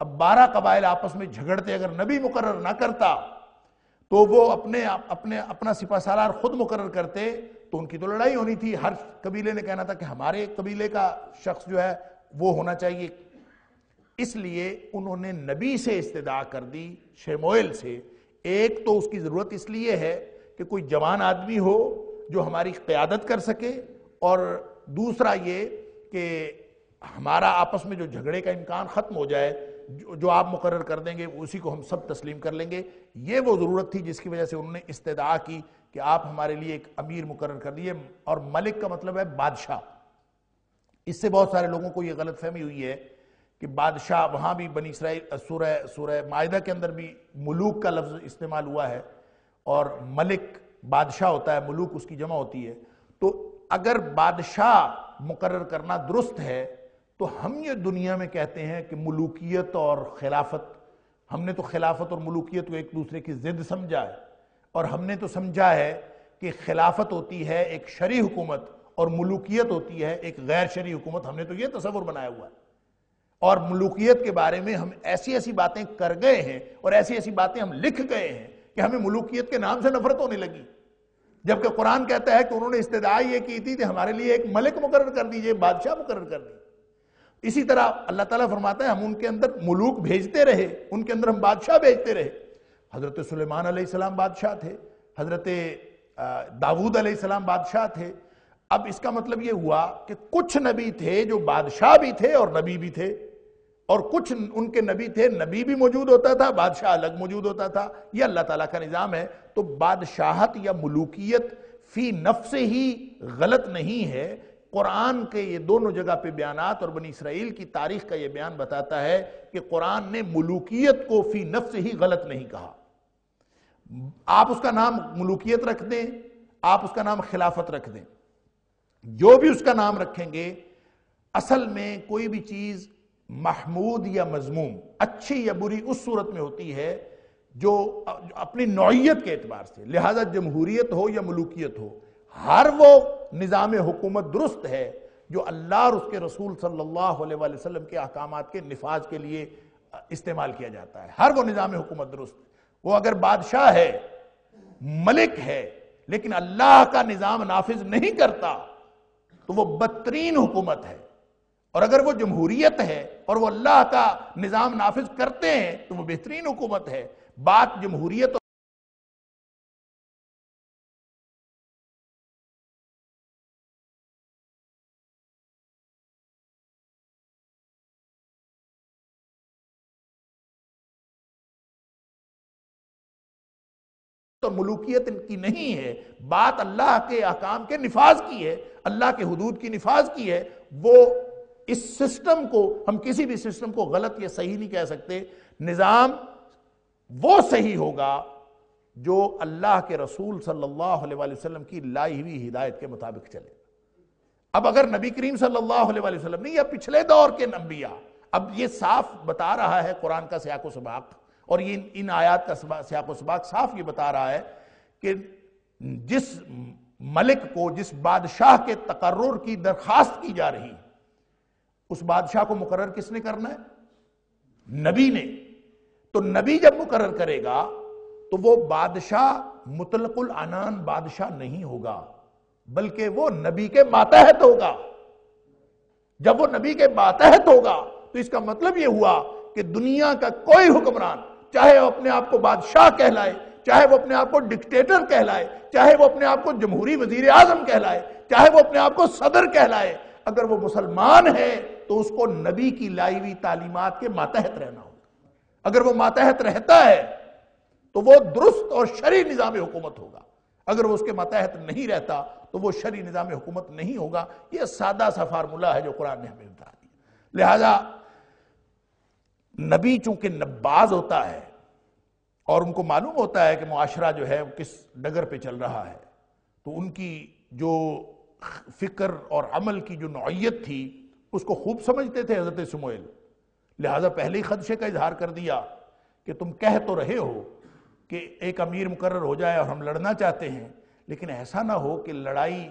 अब बारह कबाइल आपस में झगड़ते, अगर नबी मुकर ना करता तो वो अपने अपने, अपना सिपा सालार खुद मुकर करते तो उनकी तो लड़ाई होनी थी। हर कबीले ने कहना था कि हमारे कबीले का शख्स जो है, वो होना चाहिए। इसलिए उन्होंने नबी से इस्तदा कर दी शेमोयल से। एक तो उसकी ज़रूरत इसलिए है कि कोई जवान आदमी हो जो हमारी क़्यादत कर सके और दूसरा ये कि हमारा आपस में जो झगड़े का इम्कान ख़त्म हो जाए जो, आप मुकर कर देंगे उसी को हम सब तस्लीम कर लेंगे। ये वो ज़रूरत थी जिसकी वजह से उन्होंने इस्तदा की कि आप हमारे लिए एक अमीर मुकर कर दिए। और मलिक का मतलब है बादशाह। इससे बहुत सारे लोगों को यह गलत फहमी हुई है कि बादशाह वहाँ भी बनी इसराइल सूरह सूरह मायदा के अंदर भी मलूक का लफ्ज़ इस्तेमाल हुआ है और मलिक बादशाह होता है, मलूक उसकी जमा होती है। तो अगर बादशाह मुकर करना दुरुस्त है तो हम ये दुनिया में कहते हैं कि मलूकियत और खिलाफत, हमने तो खिलाफत और मलूकियत को एक दूसरे की जिद समझा है और हमने तो समझा है कि खिलाफत होती है एक शरी हुकूमत और मलूकियत होती है एक गैर शरी हुकूमत। हमने तो ये तस्वुर बनाया हुआ है। और मलूकियत के बारे में हम ऐसी ऐसी बातें कर गए हैं और ऐसी ऐसी बातें हम लिख गए हैं कि हमें मलूकियत के नाम से नफरत होने लगी। जबकि कुरान कहता है कि उन्होंने इस्तदा ये की थी कि हमारे लिए एक मलिक मुकर कर दीजिए, बादशाह मुकर कर दी इसी तरह अल्लाह ताला फरमाता है, हम उनके अंदर मुलूक भेजते रहे, उनके अंदर हम बादशाह भेजते रहे। हज़रत सुलेमान सलाम बादशाह थे, हज़रत दाऊद सलाम बादशाह थे। अब इसका मतलब ये हुआ कि कुछ नबी थे जो बादशाह भी थे और नबी भी थे। और कुछ उनके नबी थे, नबी भी मौजूद होता था, बादशाह अलग मौजूद होता था। यह अल्लाह ताला का निज़ाम है। तो बादशाहत या मलूकियत फ़ी नफ से ही गलत नहीं है। कुरान के ये दोनों जगह पे बयानात और बनी इसराइल की तारीख का ये बयान बताता है कि कुरान ने मलूकियत को फ़ी नफ से ही गलत नहीं कहा। आप उसका नाम मलूकियत रख दें, आप उसका नाम खिलाफत रख दें। जो भी उसका नाम रखेंगे, असल में कोई भी चीज़ महमूद या मजमूम, अच्छी या बुरी उस सूरत में होती है जो अपनी नौीयत के एतबार से, लिहाजा जमहूरियत हो या मलूकियत हो, हर वो निज़ाम हुकूमत दुरुस्त है जो अल्लाह और उसके रसूल सल्लल्लाहु अलैहि वसल्लम के अहकाम के नफाज के लिए इस्तेमाल किया जाता है। हर वो निज़ाम हुकूमत दुरुस्त, वो अगर बादशाह है, मलिक है, लेकिन अल्लाह का निज़ाम नाफिज नहीं करता तो वो बदतरीन हुकूमत है। और अगर वो जमहूरियत है और वो अल्लाह का निज़ाम नाफिज करते हैं तो वो बेहतरीन हुकूमत है। बात जमहूरियत तो मुलूकियत की नहीं है। बात अल्लाह के अकाम के निफाज की है, अल्लाह के हदूद की निफाज की है, वो इस सिस्टम को, हम किसी भी सिस्टम को गलत या सही नहीं कह सकते। निज़ाम वो सही होगा जो अल्लाह के रसूल सल्लल्लाहु अलैहि वसल्लम की लाई हुई हिदायत के मुताबिक चले। अब अगर नबी करीम सल्लल्लाहु अलैहि वसल्लम नहीं, या पिछले दौर के नबिया, अब ये साफ़ बता रहा है, कुरान का सयाक सबाक, और ये इन आयात का सियाक सबाक साफ़ ये बता रहा है कि जिस मलिक को, जिस बादशाह के तकर्र की दरखास्त की जा रही उस बादशाह को मुकर किसने करना है? नबी ने। तो नबी जब मुकर करेगा तो वो बादशाह, मुतलकुल अनान बादशाह नहीं होगा, बल्कि वो नबी के मातहत होगा। जब वो नबी के मातहत होगा तो इसका मतलब ये हुआ कि दुनिया का कोई हुक्मरान, चाहे वो अपने आप को बादशाह कहलाए, चाहे वो अपने आप को डिक्टेटर कहलाए, चाहे वो अपने आप को जमहूरी वज़ीर आज़म कहलाए, चाहे वो अपने आप को सदर कहलाए, अगर वो मुसलमान है तो उसको नबी की लाई हुई तालीमत के मातहत रहना होगा। अगर वो मातहत रहता है तो वो दुरुस्त और शरी निज़ाम हुकूमत होगा। अगर वो उसके मातहत नहीं रहता तो वो शरी निज़ाम हुकूमत नहीं होगा। ये सादा सा फार्मूला है जो कुरान ने हमें बता दिया। लिहाजा, नबी चूँकि नब्बाज होता है, और उनको मालूम होता है कि मुआशरा जो है, वो किस डगर पे चल रहा है तो उनकी जो फ़िक्र और अमल की जो नौयत थी उसको खूब समझते थे हज़रत सुमोल। लिहाजा पहले ही खदशे का इजहार कर दिया कि तुम कह तो रहे हो कि एक अमीर मुकर हो जाए और हम लड़ना चाहते हैं, लेकिन ऐसा ना हो कि लड़ाई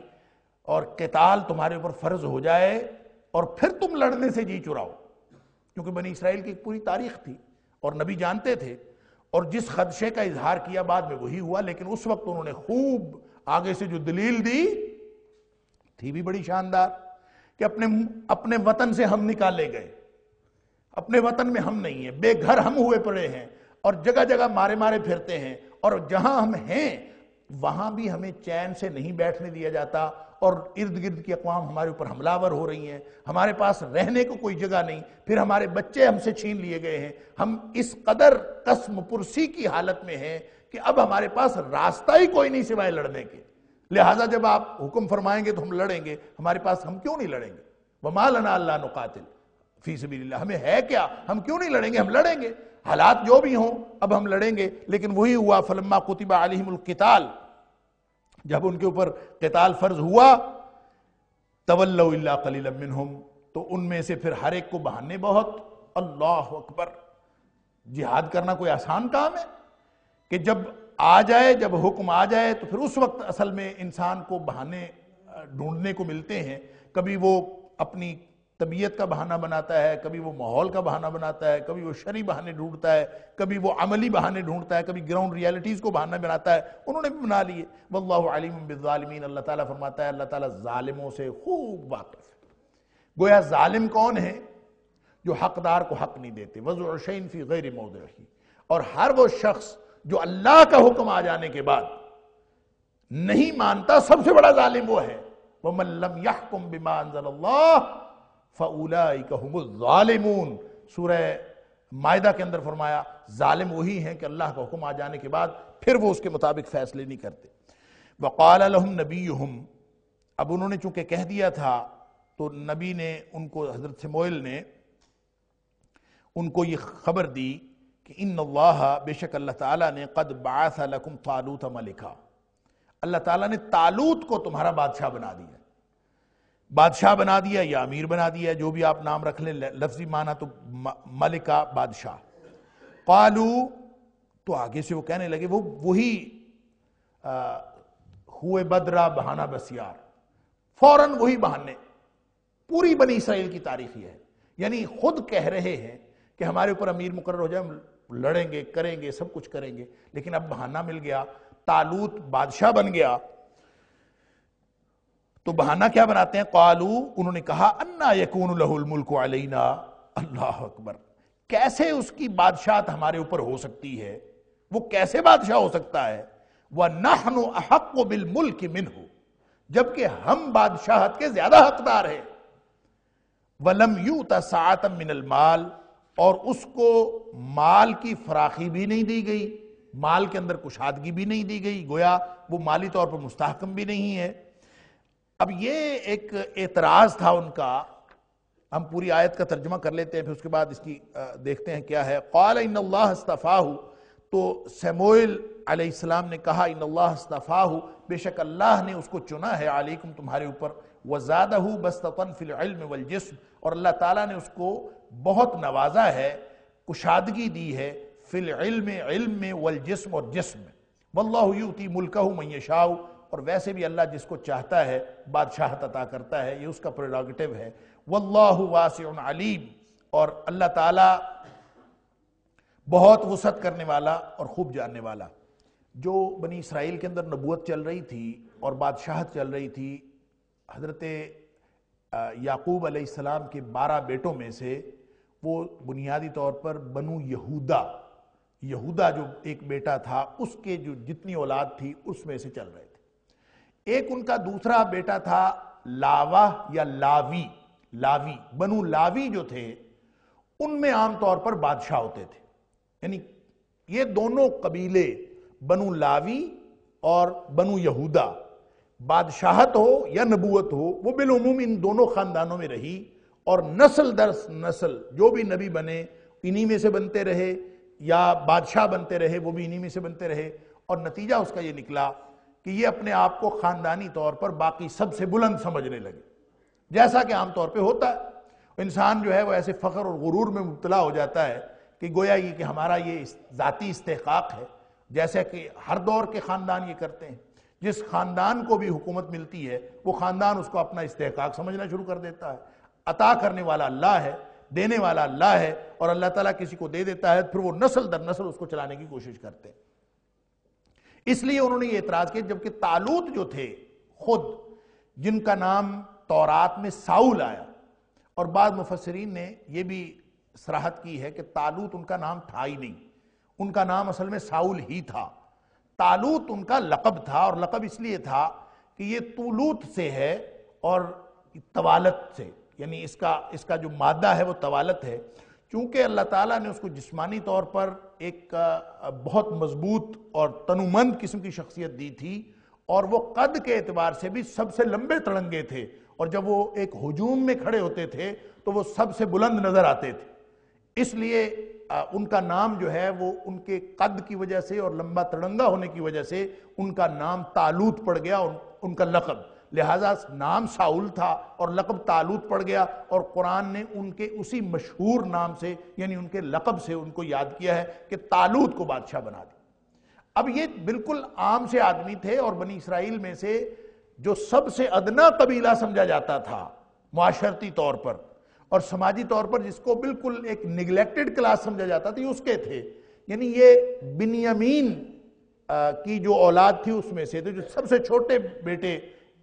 और कताल तुम्हारे ऊपर फ़र्ज़ हो जाए और फिर तुम लड़ने से जी चुराओ। क्योंकि बनी इसराइल की पूरी तारीख थी और नबी जानते थे और जिस खदशे का इजहार किया बाद में वही हुआ, लेकिन उस वक्त उन्होंने खूब आगे से जो दलील दी, थी भी बड़ी शानदार। कि अपने अपने वतन से हम निकाले गए। अपने वतन में हम नहीं है। बेघर हम हुए पड़े हैं और जगह जगह मारे मारे फिरते हैं और जहाँ हम हैं, वहाँ भी हमें चैन से नहीं बैठने दिया जाता और इर्द गिर्द की अकवाम हमारे ऊपर हमलावर हो रही हैं। हमारे पास रहने को कोई जगह नहीं, फिर हमारे बच्चे हमसे छीन लिए गए हैं। हम इस कदर कस्म पुरसी की हालत में हैं कि अब हमारे पास रास्ता ही कोई नहीं सिवाय लड़ने के। लिहाजा जब आप हुक्म फरमाएँगे तो हम लड़ेंगे। हमारे पास हम क्यों नहीं लड़ेंगे? वमालना अल्लाह नुकातिल। फ़ी सबील हमें है क्या? हम क्यों नहीं लड़ेंगे? हम लड़ेंगे। हालात जो भी हों, अब हम लड़ेंगे। लेकिन वही हुआ, फलम्मा कुतिबा अलीमकिताल जब उनके ऊपर कताल फ़र्ज़ हुआ, तवल्ला कलीलमिन तो उनमें से फिर हर एक को बहाने बहुत। अल्लाह अकबर। जिहाद करना कोई आसान काम है? कि जब आ जाए, जब हुक्म आ जाए तो फिर उस वक्त असल में इंसान को बहाने ढूँढने को मिलते हैं। कभी वो अपनी तबीयत का बहाना बनाता है, कभी वो माहौल का बहाना बनाता है, कभी वो शरी बहाने ढूंढता है, कभी वो अमली बहाने ढूंढता है, कभी ग्राउंड रियलिटीज़ को बहाना बनाता है, उन्होंने भी बना लिए। वल्लामीन अल्लाह ताला फरमाता है, अल्लाह ताला जालिमों से खूब वाकिफ है। गोया जालिम कौन है? जो हकदार को हक नहीं देते। वज़न फ़ी गैर मौद और हर वो शख्स जो अल्लाह का हुक्म आ जाने के बाद नहीं मानता, सबसे बड़ा जालिम वो है। वह मल्लम यहकुम बिमान सूरह मायदा के अंदर फरमाया, जालिम वही हैं कि अल्लाह का हुक्म आ जाने के बाद फिर वो उसके मुताबिक फैसले नहीं करते। वक़ाल नबी अब उन्होंने चूँकि कह दिया था तो नबी ने उनको, हज़रत मोयल ने उनको ये खबर दी कि इन अल्लाह बेशक अल्लाह ताला ने कद बासलकुम तालूत मलिका। अल्लाह ताला ने तालूत को तुम्हारा बादशाह बना दिया बादशाह बना दिया, या अमीर बना दिया, जो भी आप नाम रख लें लफ्जी माना तो मलिका बादशाह। कालू तो आगे से वो कहने लगे, वो, वही हुए बदरा बहाना बसियार। फ़ौरन वही बहाने। पूरी बनी इसराइल की तारीख है। यानी खुद कह रहे हैं कि हमारे ऊपर अमीर मुकर हो जाए लड़ेंगे, करेंगे, सब कुछ करेंगे। लेकिन अब बहाना मिल गया, तालूत बादशाह बन गया। तो बहाना क्या बनाते हैं? कालू, उन्होंने कहा, अन्ना यकून लहुल मुल्क अलैना। अल्लाह अकबर। कैसे उसकी बादशाहत हमारे ऊपर हो सकती है? वो कैसे बादशाह हो सकता है? वह नहनु अहक बिल मुल्क मिन हो जबकि हम बादशाहत के ज़्यादा हकदार हैं। वलम यू तसातम मिनल माल। और उसको माल की फराखी भी नहीं दी गई, माल के अंदर कुशादगी भी नहीं दी गई, गोया वो माली तौर पर मुस्तकम भी नहीं है। अब ये एक एतराज़ था उनका। हम पूरी आयत का तर्जमा कर लेते हैं, फिर उसके बाद इसकी देखते हैं क्या है। कौल इन्फ़ाहू तो समोइल अलैहिस्सलाम ने कहा इन अल्लाहफ़ाहू बेशक अल्लाह ने उसको चुना है आलिकुम तुम्हारे ऊपर। वज़ादहू बस्तन फ़िल्म वल जिस्म। और अल्लाह ताला ने उसको बहुत नवाजा है, कुशादगी दी है, फिल इल्म इल्म में, वल जिस्म और जिस्म वल्लाती मुल्कहू मैशाऊ और वैसे भी अल्लाह जिसको चाहता है बादशाह अता करता है, ये उसका प्रोडागटिव है। वल्लाहु वासिउन अलीम, और अल्लाह ताला बहुत वसत करने वाला और खूब जानने वाला। जो बनी इसराइल के अंदर नबूत चल रही थी और बादशाहत चल रही थी, हज़रत याकूब अलैहिस्सलाम के बारह बेटों में से वो बुनियादी तौर पर बनु यहूदा यहूदा जो एक बेटा था, उसके जो जितनी औलाद थी, उसमें से चल रहे थे। एक उनका दूसरा बेटा था, लावा या लावी लावी, बनु लावी जो थे, उनमें आमतौर पर बादशाह होते थे। यानी ये दोनों कबीले, बनु लावी और बनु यहूदा, बादशाहत हो या नबूत हो, वो बिलूम इन दोनों खानदानों में रही। और नस्ल दर नस्ल, जो भी नबी बने, इन्हीं में से बनते रहे, या बादशाह बनते रहे, वो भी इन्हीं में से बनते रहे। और नतीजा उसका ये निकला कि ये अपने आप को खानदानी तौर पर बाकी सबसे बुलंद समझने लगे। जैसा कि आमतौर पर होता है, इंसान जो है वो ऐसे फ़ख्र और गुरूर में मुबतला हो जाता है कि गोया ये कि हमारा ये ज़ाती इस्तेकाक है, जैसे कि हर दौर के ख़ानदान ये करते हैं। जिस ख़ानदान को भी हुकूमत मिलती है, वो ख़ानदान उसको अपना इस्तेकाक समझना शुरू कर देता है। अता करने वाला अल्लाह है, देने वाला अल्लाह है, और अल्लाह ताला किसी को दे देता है, फिर वो नस्ल दर नस्ल उसको चलाने की कोशिश करते हैं। इसलिए उन्होंने ये एतराज़ किया, जबकि तालूत जो थे, खुद, जिनका नाम तौरात में साउल आया, और बाद मुफसरीन ने यह भी सराहत की है कि तालूत उनका नाम था ही नहीं। उनका नाम असल में साउल ही था। तालूत उनका लकब था, और लकब इसलिए था कि ये तूलूत से है और तवालत से। यानी इसका इसका जो मादा है वो तवालत है। चूँकि अल्लाह ताला ने उसको जिस्मानी तौर पर एक बहुत मज़बूत और तनुमंद किस्म की शख्सियत दी थी और वो कद के एतबार से भी सबसे लंबे तड़ंगे थे और जब वो एक हजूम में खड़े होते थे तो वो सबसे बुलंद नज़र आते थे। इसलिए उनका नाम जो है वो उनके कद की वजह से और लंबा तड़ंगा होने की वजह से उनका नाम तालूत पड़ गया और उनका लकब। लिहाजा नाम साउल था और लकब तालूत पड़ गया और कुरान ने उनके उसी मशहूर नाम से, यानी उनके लकब से उनको याद किया है कि तालूत को बादशाह बना दिया। अब ये बिल्कुल आम से आदमी थे और बनी इसराइल में से जो सबसे अदना कबीला समझा जाता था, माशरती तौर पर। और समाजी तौर पर जिसको बिल्कुल एक निगलेक्टेड क्लास समझा जाता था उसके थे। यानी ये बिनियमीन की जो औलाद थी उसमें से थे, जो सबसे छोटे बेटे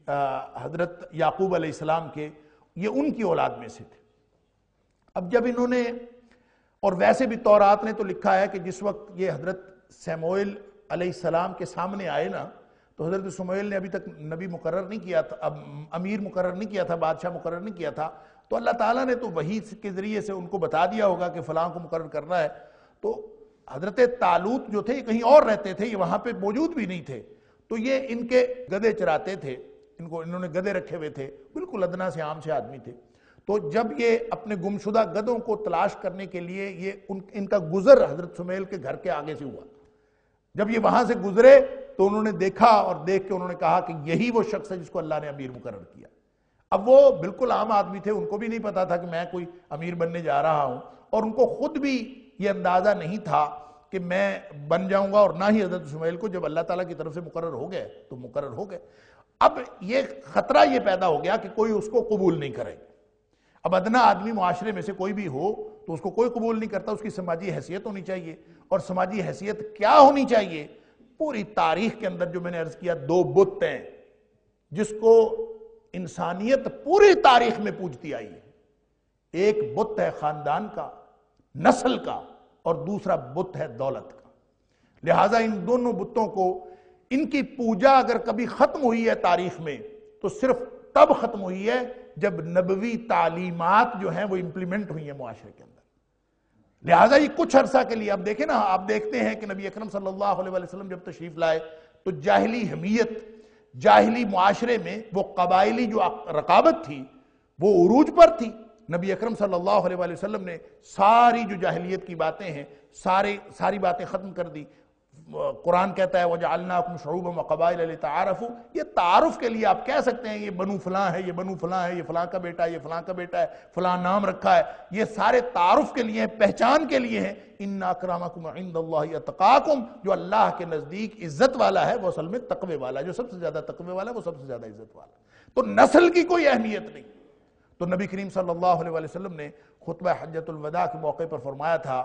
हज़रत याकूब अलैहिस्सलाम के, ये उनकी औलाद में से थे। अब जब इन्होंने, और वैसे भी तौरात ने तो लिखा है कि जिस वक्त ये हज़रत सैमोल अलैहिस्सलाम के सामने आए ना तो हज़रत सुमेल ने अभी तक नबी मुकर नहीं किया था, अब अमीर मुकर नहीं किया था, बादशाह मुकर नहीं किया था तो अल्लाह ताला ने तो वही के ज़रिए से उनको बता दिया होगा कि फ़लाँ को मुकर करना है। तो हज़रत तालूत जो थे कहीं और रहते थे, ये वहाँ पे मौजूद भी नहीं थे। तो ये इनके गधे चराते थे। इनको इन्होंने गधे रखे हुए थे, बिल्कुल अदना से आम से आदमी थे। तो जब ये अपने गुमशुदा गधों को तलाश करने के लिए ये उन, इनका गुजर हज़रत सुमेल के घर के आगे से हुआ। जब ये वहाँ से गुजरे तो उन्होंने देखा और देख के उन्होंने कहा कि यही वो शख्स है जिसको अल्लाह ने अमीर मुकर किया। अब वो बिल्कुल आम आदमी थे, उनको भी नहीं पता था कि मैं कोई अमीर बनने जा रहा हूँ। और उनको खुद भी ये अंदाज़ा नहीं था कि मैं बन जाऊँगा और ना ही हज़रत सुमेल को, जब अल्लाह ताला की तरफ़ से मुकर हो गए तो मुकर हो गए। अब ये खतरा ये पैदा हो गया कि कोई उसको कबूल नहीं करेगा अब अदना आदमी मुआशरे में से कोई भी हो तो उसको कोई कबूल नहीं करता, उसकी समाजी हैसियत होनी चाहिए। और समाजी हैसियत क्या होनी चाहिए? पूरी तारीख के अंदर जो मैंने अर्ज़ किया, दो बुत हैं, जिसको इंसानियत पूरी तारीख में पूजती आई है। एक बुत है खानदान का, नस्ल का, और दूसरा बुत है दौलत का। लिहाजा इन दोनों बुतों को इनकी पूजा अगर कभी खत्म हुई है तारीख में तो सिर्फ़ तब खत्म हुई है जब नबवी तालीमत जो हैं वो इंप्लीमेंट हुई है मुआरे के अंदर। लिहाजा ये कुछ अरसा के लिए, आप देखें ना, आप देखते हैं कि नबी अकरम सल्लल्लाहु अलैहि वसल्लम जब तशरीफ़ लाए तो जाहिली हमीयत, जाहिली मुआशरे में वो कबायली जो रकाबत थी, वो उरूज पर थी। नबी अकरम सल्लल्लाहु अलैहि वसल्लम ने सारी जो जाहिलियत की बातें हैं, सारे, सारी बातें ख़त्म कर दी। कुरान कहता है वजालनाकुम शरूब मकबाइल तारफ़ ये तारफ़ के लिए आप कह सकते हैं, ये बनू फलां है, ये बनू फलां है, ये फलां का बेटा है, ये फलां का बेटा है, फलां नाम रखा है। ये सारे तारुफ के लिए हैं, पहचान के लिए हैं। इन तकाकुम जो अल्लाह के नज़दीक इज़्ज़त वाला है, वो असल में तकवे वाला जो सबसे ज़्यादा तकवे वाला है, वो सबसे ज़्यादा इज़्ज़त वाला तो नस्ल की कोई अहमियत नहीं। तो नबी करीम सल्लल्लाहु अलैहि वसल्लम ने खुतबा हजतुलवदा के मौके पर फरमाया था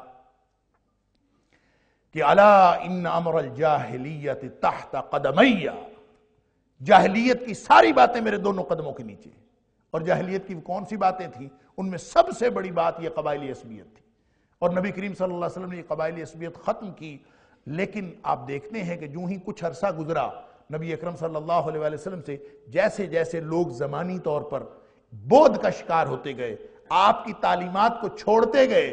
कि अला इन अमर जाहलीत तहत कदमैया। जाहलीत की सारी बातें मेरे दोनों कदमों के नीचे और जाहलीत की कौन सी बातें थी? उनमें सबसे बड़ी बात यह कबायली असबियत थी। और नबी करीम वसल्लम ने यह कबायली असबियत ख़त्म की। लेकिन आप देखते हैं कि जो ही कुछ अरसा गुजरा, नबी अकरम वसल्लम से जैसे जैसे लोग ज़मानी तौर पर बोध का शिकार होते गए, आपकी तालीमत को छोड़ते गए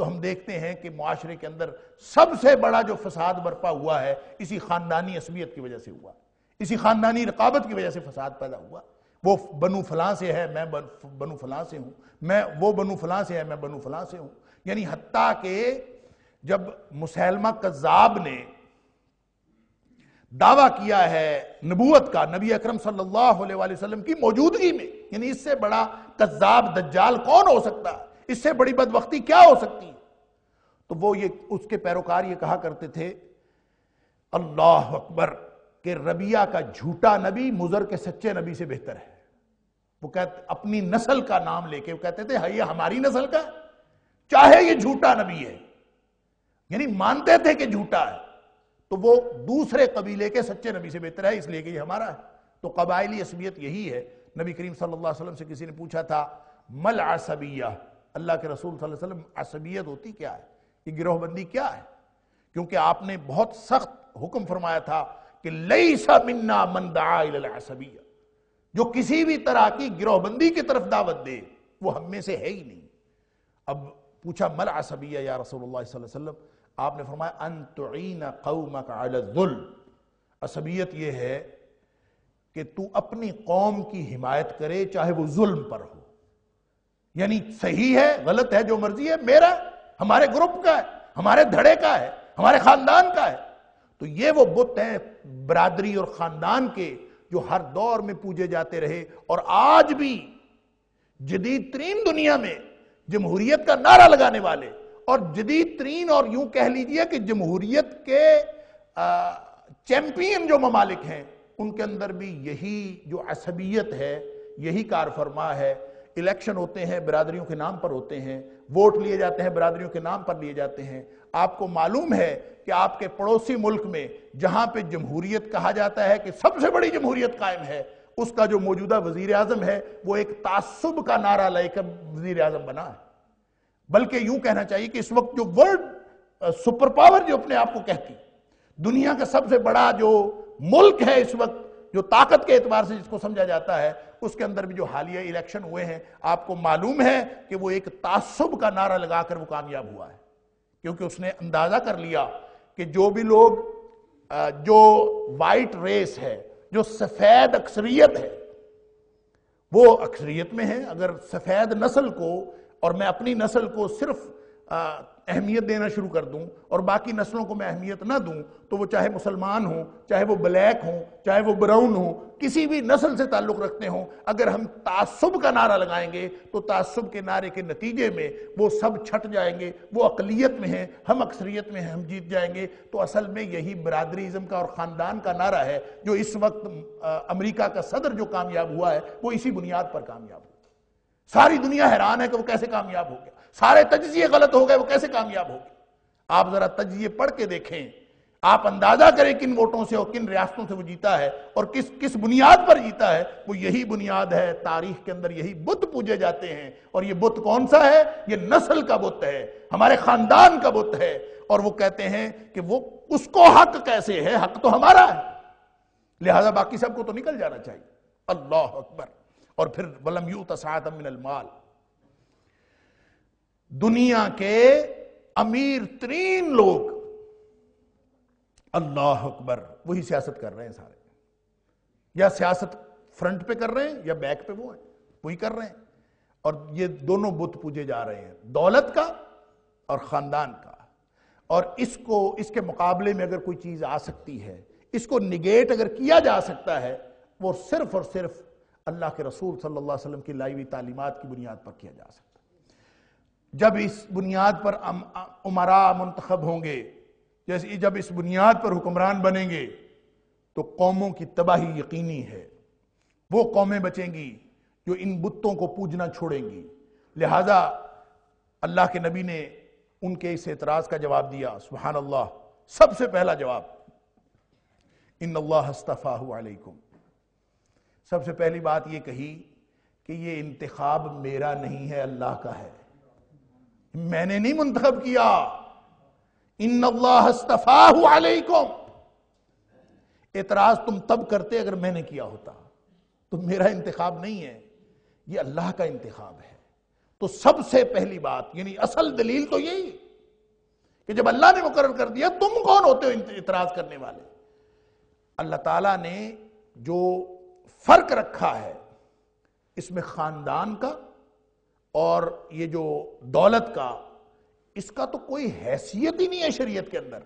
तो हम देखते हैं कि माशरे के अंदर सबसे बड़ा जो फसाद बरपा हुआ है, इसी खानदानी असमियत की वजह से हुआ। इसी खानदानी रकाबत की वजह से फसाद पैदा हुआ। वो बनू फलां से है, मैं बनू फलां से हूँ। मैं, वो बनू फलां से है, मैं बनू फलां से हूँ। यानी हत्या के जब मुसलमा कजाब ने दावा किया है नबूत का, नबी अकरम सल्लल्लाहु अलैहि वसल्लम की मौजूदगी में, यानी इससे बड़ा कजाब दज्जाल कौन हो सकता है? इससे बड़ी बदबख्ती क्या हो सकती है? तो वो ये, उसके पैरोकार ये कहा करते थे, अल्लाह अकबर, के रबिया का झूठा नबी मुजर के सच्चे नबी से बेहतर है। वो कहते, अपनी नस्ल का नाम लेके, वो कहते थे ये हमारी नस्ल का चाहे ये झूठा नबी है, यानी मानते थे कि झूठा है तो वो दूसरे कबीले के सच्चे नबी से बेहतर है, इसलिए कि ये हमारा है। तो कबायली असबियत यही है। नबी करीम सल्लल्लाहु अलैहि वसल्लम से किसी ने पूछा था, मल असबिया अल्लाह के रसूल वसल्लम असबियत होती क्या है? ये गिरोहबंदी क्या है? क्योंकि आपने बहुत सख्त हुक्म फरमाया था कि लई मिन्ना मंदासबिया जो किसी भी तरह की गिरोहबंदी की तरफ़ दावत दे, वो हम में से है ही नहीं। अब पूछा, मल असबिया या सल्लल्लाहु वसल्लम? आपने फरमाया असबियत यह है कि तू अपनी कौम की हिमायत करे, चाहे वो जुल्म पर हो। यानी सही है, गलत है, जो मर्ज़ी है, मेरा, हमारे ग्रुप का है, हमारे धड़े का है, हमारे खानदान का है। तो ये वो बुत हैं बरादरी और खानदान के जो हर दौर में पूजे जाते रहे। और आज भी जदीद तरीन दुनिया में जमहूरियत का नारा लगाने वाले, और जदीद तरीन और यूँ कह लीजिए कि जमहूरियत के चैंपियन जो ममालिक हैं, उनके अंदर भी यही जो असबियत है, यही कारफरमा है इलेक्शन होते हैं, बिरादरियों के नाम पर होते हैं, वोट लिए जाते हैं, बिरादरियों के नाम पर लिए जाते हैं। आपको मालूम है कि आपके पड़ोसी मुल्क में जहाँ पे जमहूरियत कहा जाता है कि सबसे बड़ी जमहूरियत कायम है, उसका जो मौजूदा वज़ीर आज़म है, वो एक तासुब का नारा लेकर वज़ीर आज़म बना है। बल्कि यूँ कहना चाहिए कि इस वक्त जो वर्ल्ड सुपर पावर जो अपने आप को कहती, दुनिया का सबसे बड़ा जो मुल्क है इस वक्त, जो ताकत के एतबार से जिसको समझा जाता है उसके अंदर भी जो हालिया इलेक्शन हुए हैं, आपको मालूम है कि वो एक तासुब का नारा लगाकर वो कामयाब हुआ है। क्योंकि उसने अंदाज़ा कर लिया कि जो भी लोग जो वाइट रेस है, जो सफ़ेद अक्सरियत है, वो अक्सरियत में है। अगर सफ़ेद नस्ल को, और मैं अपनी नस्ल को सिर्फ़ अहमियत देना शुरू कर दूँ और बाकी नस्लों को मैं अहमियत ना दूँ तो वो चाहे मुसलमान हो, चाहे वो ब्लैक हो, चाहे वो ब्राउन हो, किसी भी नस्ल से ताल्लुक रखते हो, अगर हम तासुब का नारा लगाएँगे तो तासुब के नारे के नतीजे में वो सब छट जाएँगे, वो अकलीत में है, हम अक्सरियत में हैं, हम जीत जाएँगे तो असल में यही बरदरीज़म का और ख़ानदान का नारा है, जो इस वक्त अमरीका का सदर जो कामयाब हुआ है, वो इसी बुनियाद पर कामयाब हुआ। सारी दुनिया हैरान है कि वो कैसे कामयाब हो गया। सारे तजिए गलत हो गए, वो कैसे कामयाब हो गए आप जरा तजिए पढ़ के देखें। आप अंदाज़ा करें किन वोटों से और किन रियासतों से वो जीता है और किस किस बुनियाद पर जीता है। वो यही बुनियाद है, तारीख के अंदर यही बुद्ध पूजे जाते हैं। और ये बुद्ध कौन सा है? ये नस्ल का बुत है, हमारे खानदान का बुत है। और वो कहते हैं कि वो, उसको हक कैसे है? हक तो हमारा है। लिहाजा बाकी सबको तो निकल जाना चाहिए। अल्लाह अकबर। और फिर वलम यू तसात माल। दुनिया के अमीर तरीन लोग। अल्लाह अकबर। वही सियासत कर रहे हैं सारे। या सियासत फ्रंट पे कर रहे हैं या बैक पे वो है। वही कर रहे हैं। और ये दोनों बुत पूजे जा रहे हैं। दौलत का और खानदान का। और इसको, इसके मुकाबले में अगर कोई चीज़ आ सकती है, इसको निगेट अगर किया जा सकता है, वो सिर्फ़ और सिर्फ़ अल्लाह के रसूल सल्लल्लाहु अलैहि वसल्लम की लाइवी तालीमत की बुनियाद पर किया जा सकता है। जब इस बुनियाद पर उमरा मंतखब होंगे, जैसे जब इस बुनियाद पर हुक्मरान बनेंगे तो कौमों की तबाही यकीनी है। वो कौमें बचेंगी जो इन बुतों को पूजना छोड़ेंगी। लिहाजा अल्लाह के नबी ने उनके इस एतराज़ का जवाब दिया सुबहान अल्लाह सबसे पहला जवाब इन अल्लाह अल्लाहस्तफ़ाकुम सबसे पहली बात यह कही कि ये इंतखाब मेरा नहीं है, अल्लाह का है। मैंने नहीं मुंतखब किया। इन अल्लाहस्तफ़ाकुम एतराज़ तुम तब करते अगर मैंने किया होता। तो मेरा इंतखाब नहीं है, ये अल्लाह का इंतखाब है। तो सबसे पहली बात, यानी असल दलील तो यही, कि जब अल्लाह ने मुकर कर दिया, तुम कौन होते हो इतराज करने वाले? अल्लाह ताला ने जो फ़र्क रखा है, इसमें खानदान का और ये जो दौलत का, इसका तो कोई हैसियत ही नहीं है शरीयत के अंदर।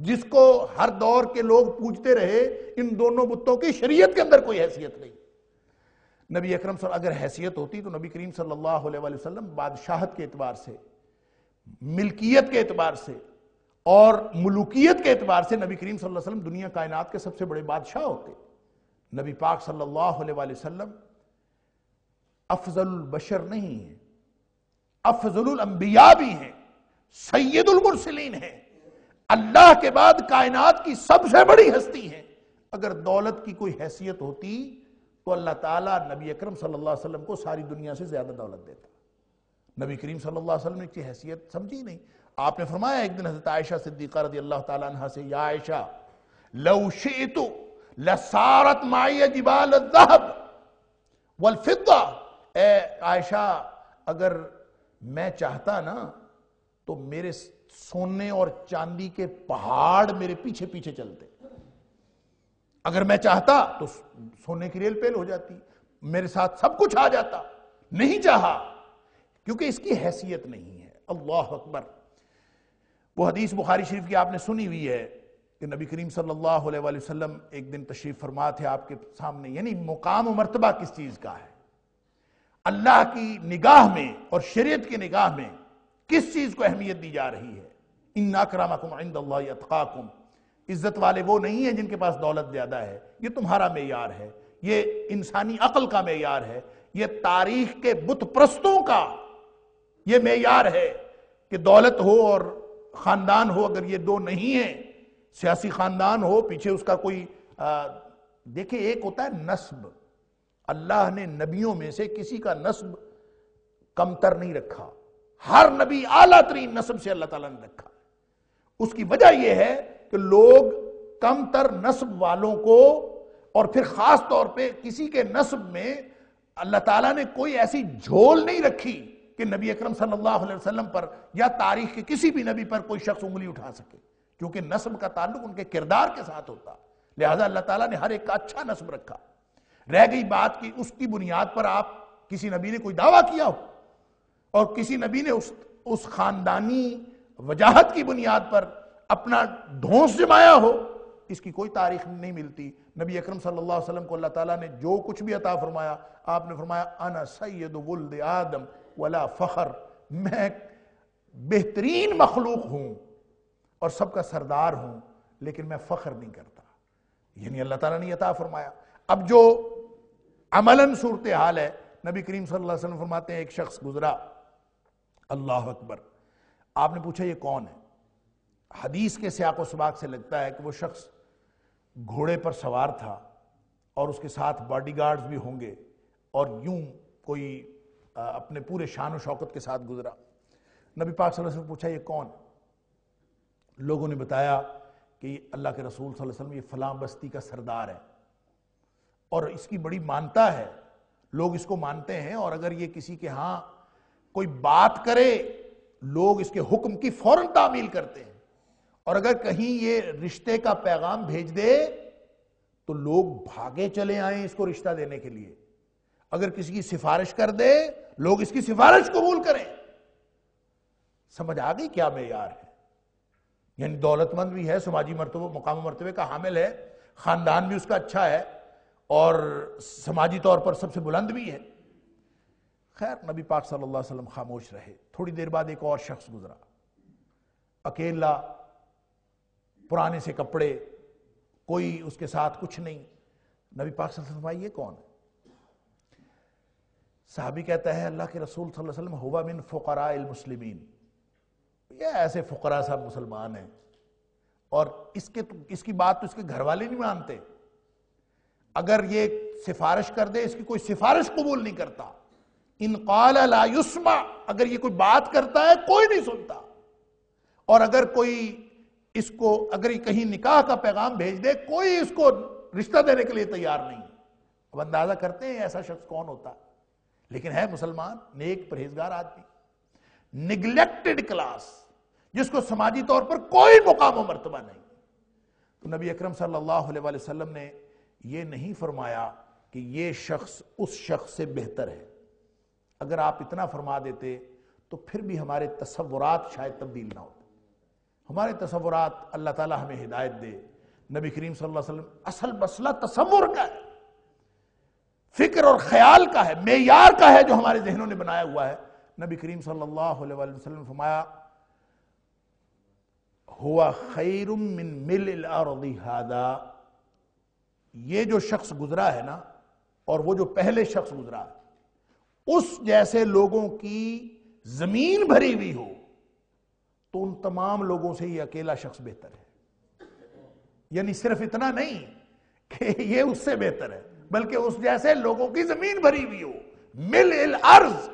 जिसको हर दौर के लोग पूछते रहे, इन दोनों बुतों की शरीयत के अंदर कोई हैसियत नहीं। नबी अकरम सर अगर हैसियत होती तो नबी करीम सल्लल्लाहु अलैहि वसल्लम बादशाहत के एतबार से, मिल्कियत के एतबार से और मुलुकियत के एतबार से नबी करीम सल्लल्लाहु अलैहि वसल्लम दुनिया कायनात के सबसे बड़े बादशाह होते। नबी पाक सल्लल्लाहु अलैहि वसल्लम अफजल बशर नहीं है। अफजल अंबिया भी हैं। सैदुल मुरसलीन हैं। अल्लाह के बाद कायनात की सबसे बड़ी हस्ती है। अगर दौलत की कोई हैसियत होती तो अल्लाह ताला नबी अकरम सल्लल्लाहु अलैहि वसल्लम को सारी दुनिया से ज़्यादा दौलत देता। नबी करीम सल्लल्लाहु अलैहि वसल्लम ने की हैसियत समझी नहीं। आपने फरमाया, एक दिन हज़रत आयशा सिद्दीक़ा रदी अल्लाह तहा से, या आयशा लौशितु लसारत माई जिबाल वल फिद्दा ए आयशा, अगर मैं चाहता ना तो मेरे सोने और चांदी के पहाड़ मेरे पीछे पीछे चलते। अगर मैं चाहता तो सोने की रेल पेल हो जाती, मेरे साथ सब कुछ आ जाता। नहीं चाहा, क्योंकि इसकी हैसियत नहीं है। अल्लाह अकबर। वो हदीस बुखारी शरीफ की आपने सुनी हुई है कि नबी करीम सल्लल्लाहु अलैहि वसल्लम एक दिन तशरीफ़ फरमा थे आपके सामने, यानी मुकाम मरतबा किस चीज़ का है? अल्लाह की निगाह में और शरीयत की निगाह में किस चीज़ को अहमियत दी जा रही है? इन नाकरामकुम इज़्ज़त वाले वो नहीं है जिनके पास दौलत ज़्यादा है। ये तुम्हारा मैार है। ये इंसानी अकल का मैार है। ये तारीख के बुत प्रस्तों का ये मैार है कि दौलत हो और खानदान हो अगर ये दो नहीं है, सियासी खानदान हो, पीछे उसका कोई देखिए, एक होता है नस्ब। अल्लाह ने नबियों में से किसी का नस्ब कमतर नहीं रखा। हर नबी आला तरीन नस्ब से अल्लाह ताला ने रखा। उसकी वजह यह है कि लोग कमतर नस्ब वालों को और फिर खास तौर पे किसी के नस्ब में अल्लाह ताला ने कोई ऐसी झोल नहीं रखी कि नबी अकरम सल्लल्लाहु अलैहि वसल्लम पर या तारीख के किसी भी नबी पर कोई शख्स उंगली उठा सके, क्योंकि नस्ब का ताल्लुक उनके किरदार के साथ होता। लिहाजा अल्लाह ताला ने हर एक का अच्छा नस्ब रखा। रह गई बात कि उसकी बुनियाद पर आप किसी नबी ने कोई दावा किया हो और किसी नबी ने उस उस खानदानी वजाहत की बुनियाद पर अपना ढोंस जमाया हो, इसकी कोई तारीख नहीं मिलती। नबी अकरम सल्लल्लाहु अलैहि वसल्लम को अल्लाह ताला ने जो कुछ भी अता फरमाया, आपने फरमाया, अना सैयद वुल्द आदम वला फखर मैं बेहतरीन मखलूक हूँ और सबका सरदार हूँ, लेकिन मैं फख्र नहीं करता। यानी अल्लाह ताला ने अता फरमाया। अब जो अमलन सूरत हाल है। नबी करीम सल्लल्लाहु अलैहि वसल्लम फरमाते हैं, एक शख्स गुजरा। अल्लाह अकबर। आपने पूछा, ये कौन है? हदीस के सियाक सबाक से लगता है कि वो शख्स घोड़े पर सवार था और उसके साथ बॉडीगार्ड्स भी होंगे और यूँ कोई अपने पूरे शान शौकत के साथ गुजरा। नबी पाक सल्लल्लाहु अलैहि वसल्लम पूछा, ये कौन लोगों ने बताया कि अल्लाह के रसूल सल्लल्लाहु अलैहि वसल्लम, ये फलां बस्ती का सरदार है। और इसकी बड़ी मानता है। लोग इसको मानते हैं और अगर ये किसी के यहाँ कोई बात करे, लोग इसके हुक्म की फ़ौरन तामील करते हैं। और अगर कहीं ये रिश्ते का पैगाम भेज दे तो लोग भागे चले आए इसको रिश्ता देने के लिए। अगर किसी की सिफारिश कर दे, लोग इसकी सिफारिश कबूल करें। समझ आ गई क्या मैार है? यानी दौलतमंद भी है, समाजी मरतबे, मुकाम मरतबे का हामिल है। खानदान भी उसका अच्छा है। और समाजी तौर पर सबसे बुलंद भी है। खैर, नबी पाक सल्लल्लाहु अलैहि वसल्लम खामोश रहे। थोड़ी देर बाद एक और शख्स गुजरा। अकेला, पुराने से कपड़े, कोई उसके साथ कुछ नहीं। नबी पाक सल्लल्लाहु अलैहि वसल्लम ये कौन है? साहबी कहता है, अल्लाह के रसूल सल्लल्लाहु अलैहि वसल्लम हुवा मिन फ़ुकरा मुस्लिमीन। ये ऐसे फ़ुकरा साहब मुसलमान हैं। और इसके, इसकी बात तो इसके घर वाले नहीं मानते। अगर ये सिफारिश कर दे, इसकी कोई सिफारिश कबूल नहीं करता। इन कालयुस्मा अगर ये कोई बात करता है, कोई नहीं सुनता। और अगर कोई इसको, अगर ये कहीं निकाह का पैगाम भेज दे, कोई इसको रिश्ता देने के लिए तैयार नहीं। अब अंदाज़ा करते हैं ऐसा शख्स कौन होता। लेकिन है मुसलमान, नेक परहेजगार आदमी। निग्लेक्टेड क्लास जिसको समाजी तौर पर कोई मुकाम मरतबा नहीं। तो नबी अकरम वसल्लम ने ये नहीं फरमाया कि ये शख्स उस शख्स से बेहतर है। अगर आप इतना फरमा देते तो फिर भी हमारे तस्वुरात शायद तब्दील ना होते। हमारे तस्वुरात अल्लाह ताला हमें हिदायत दे। नबी करीम सल्लल्लाहु अलैहि वसल्लम असल मसला तस्वुर का है। फ़िक्र और ख्याल का है, मेयार का है जो हमारे जहनों ने बनाया हुआ है। नबी करीम सल्लल्लाहु अलैहि वसल्लम फरमाया, हुआ खैरुम मिन मिल हादा। ये जो शख्स गुजरा है ना, और वो जो पहले शख्स गुजरा है उस जैसे लोगों की ज़मीन भरी हुई हो तो उन तमाम लोगों से ये अकेला शख्स बेहतर है। यानी सिर्फ़ इतना नहीं कि ये उससे बेहतर है, बल्कि उस जैसे लोगों की ज़मीन भरी हुई हो मिल इल अर्ज़,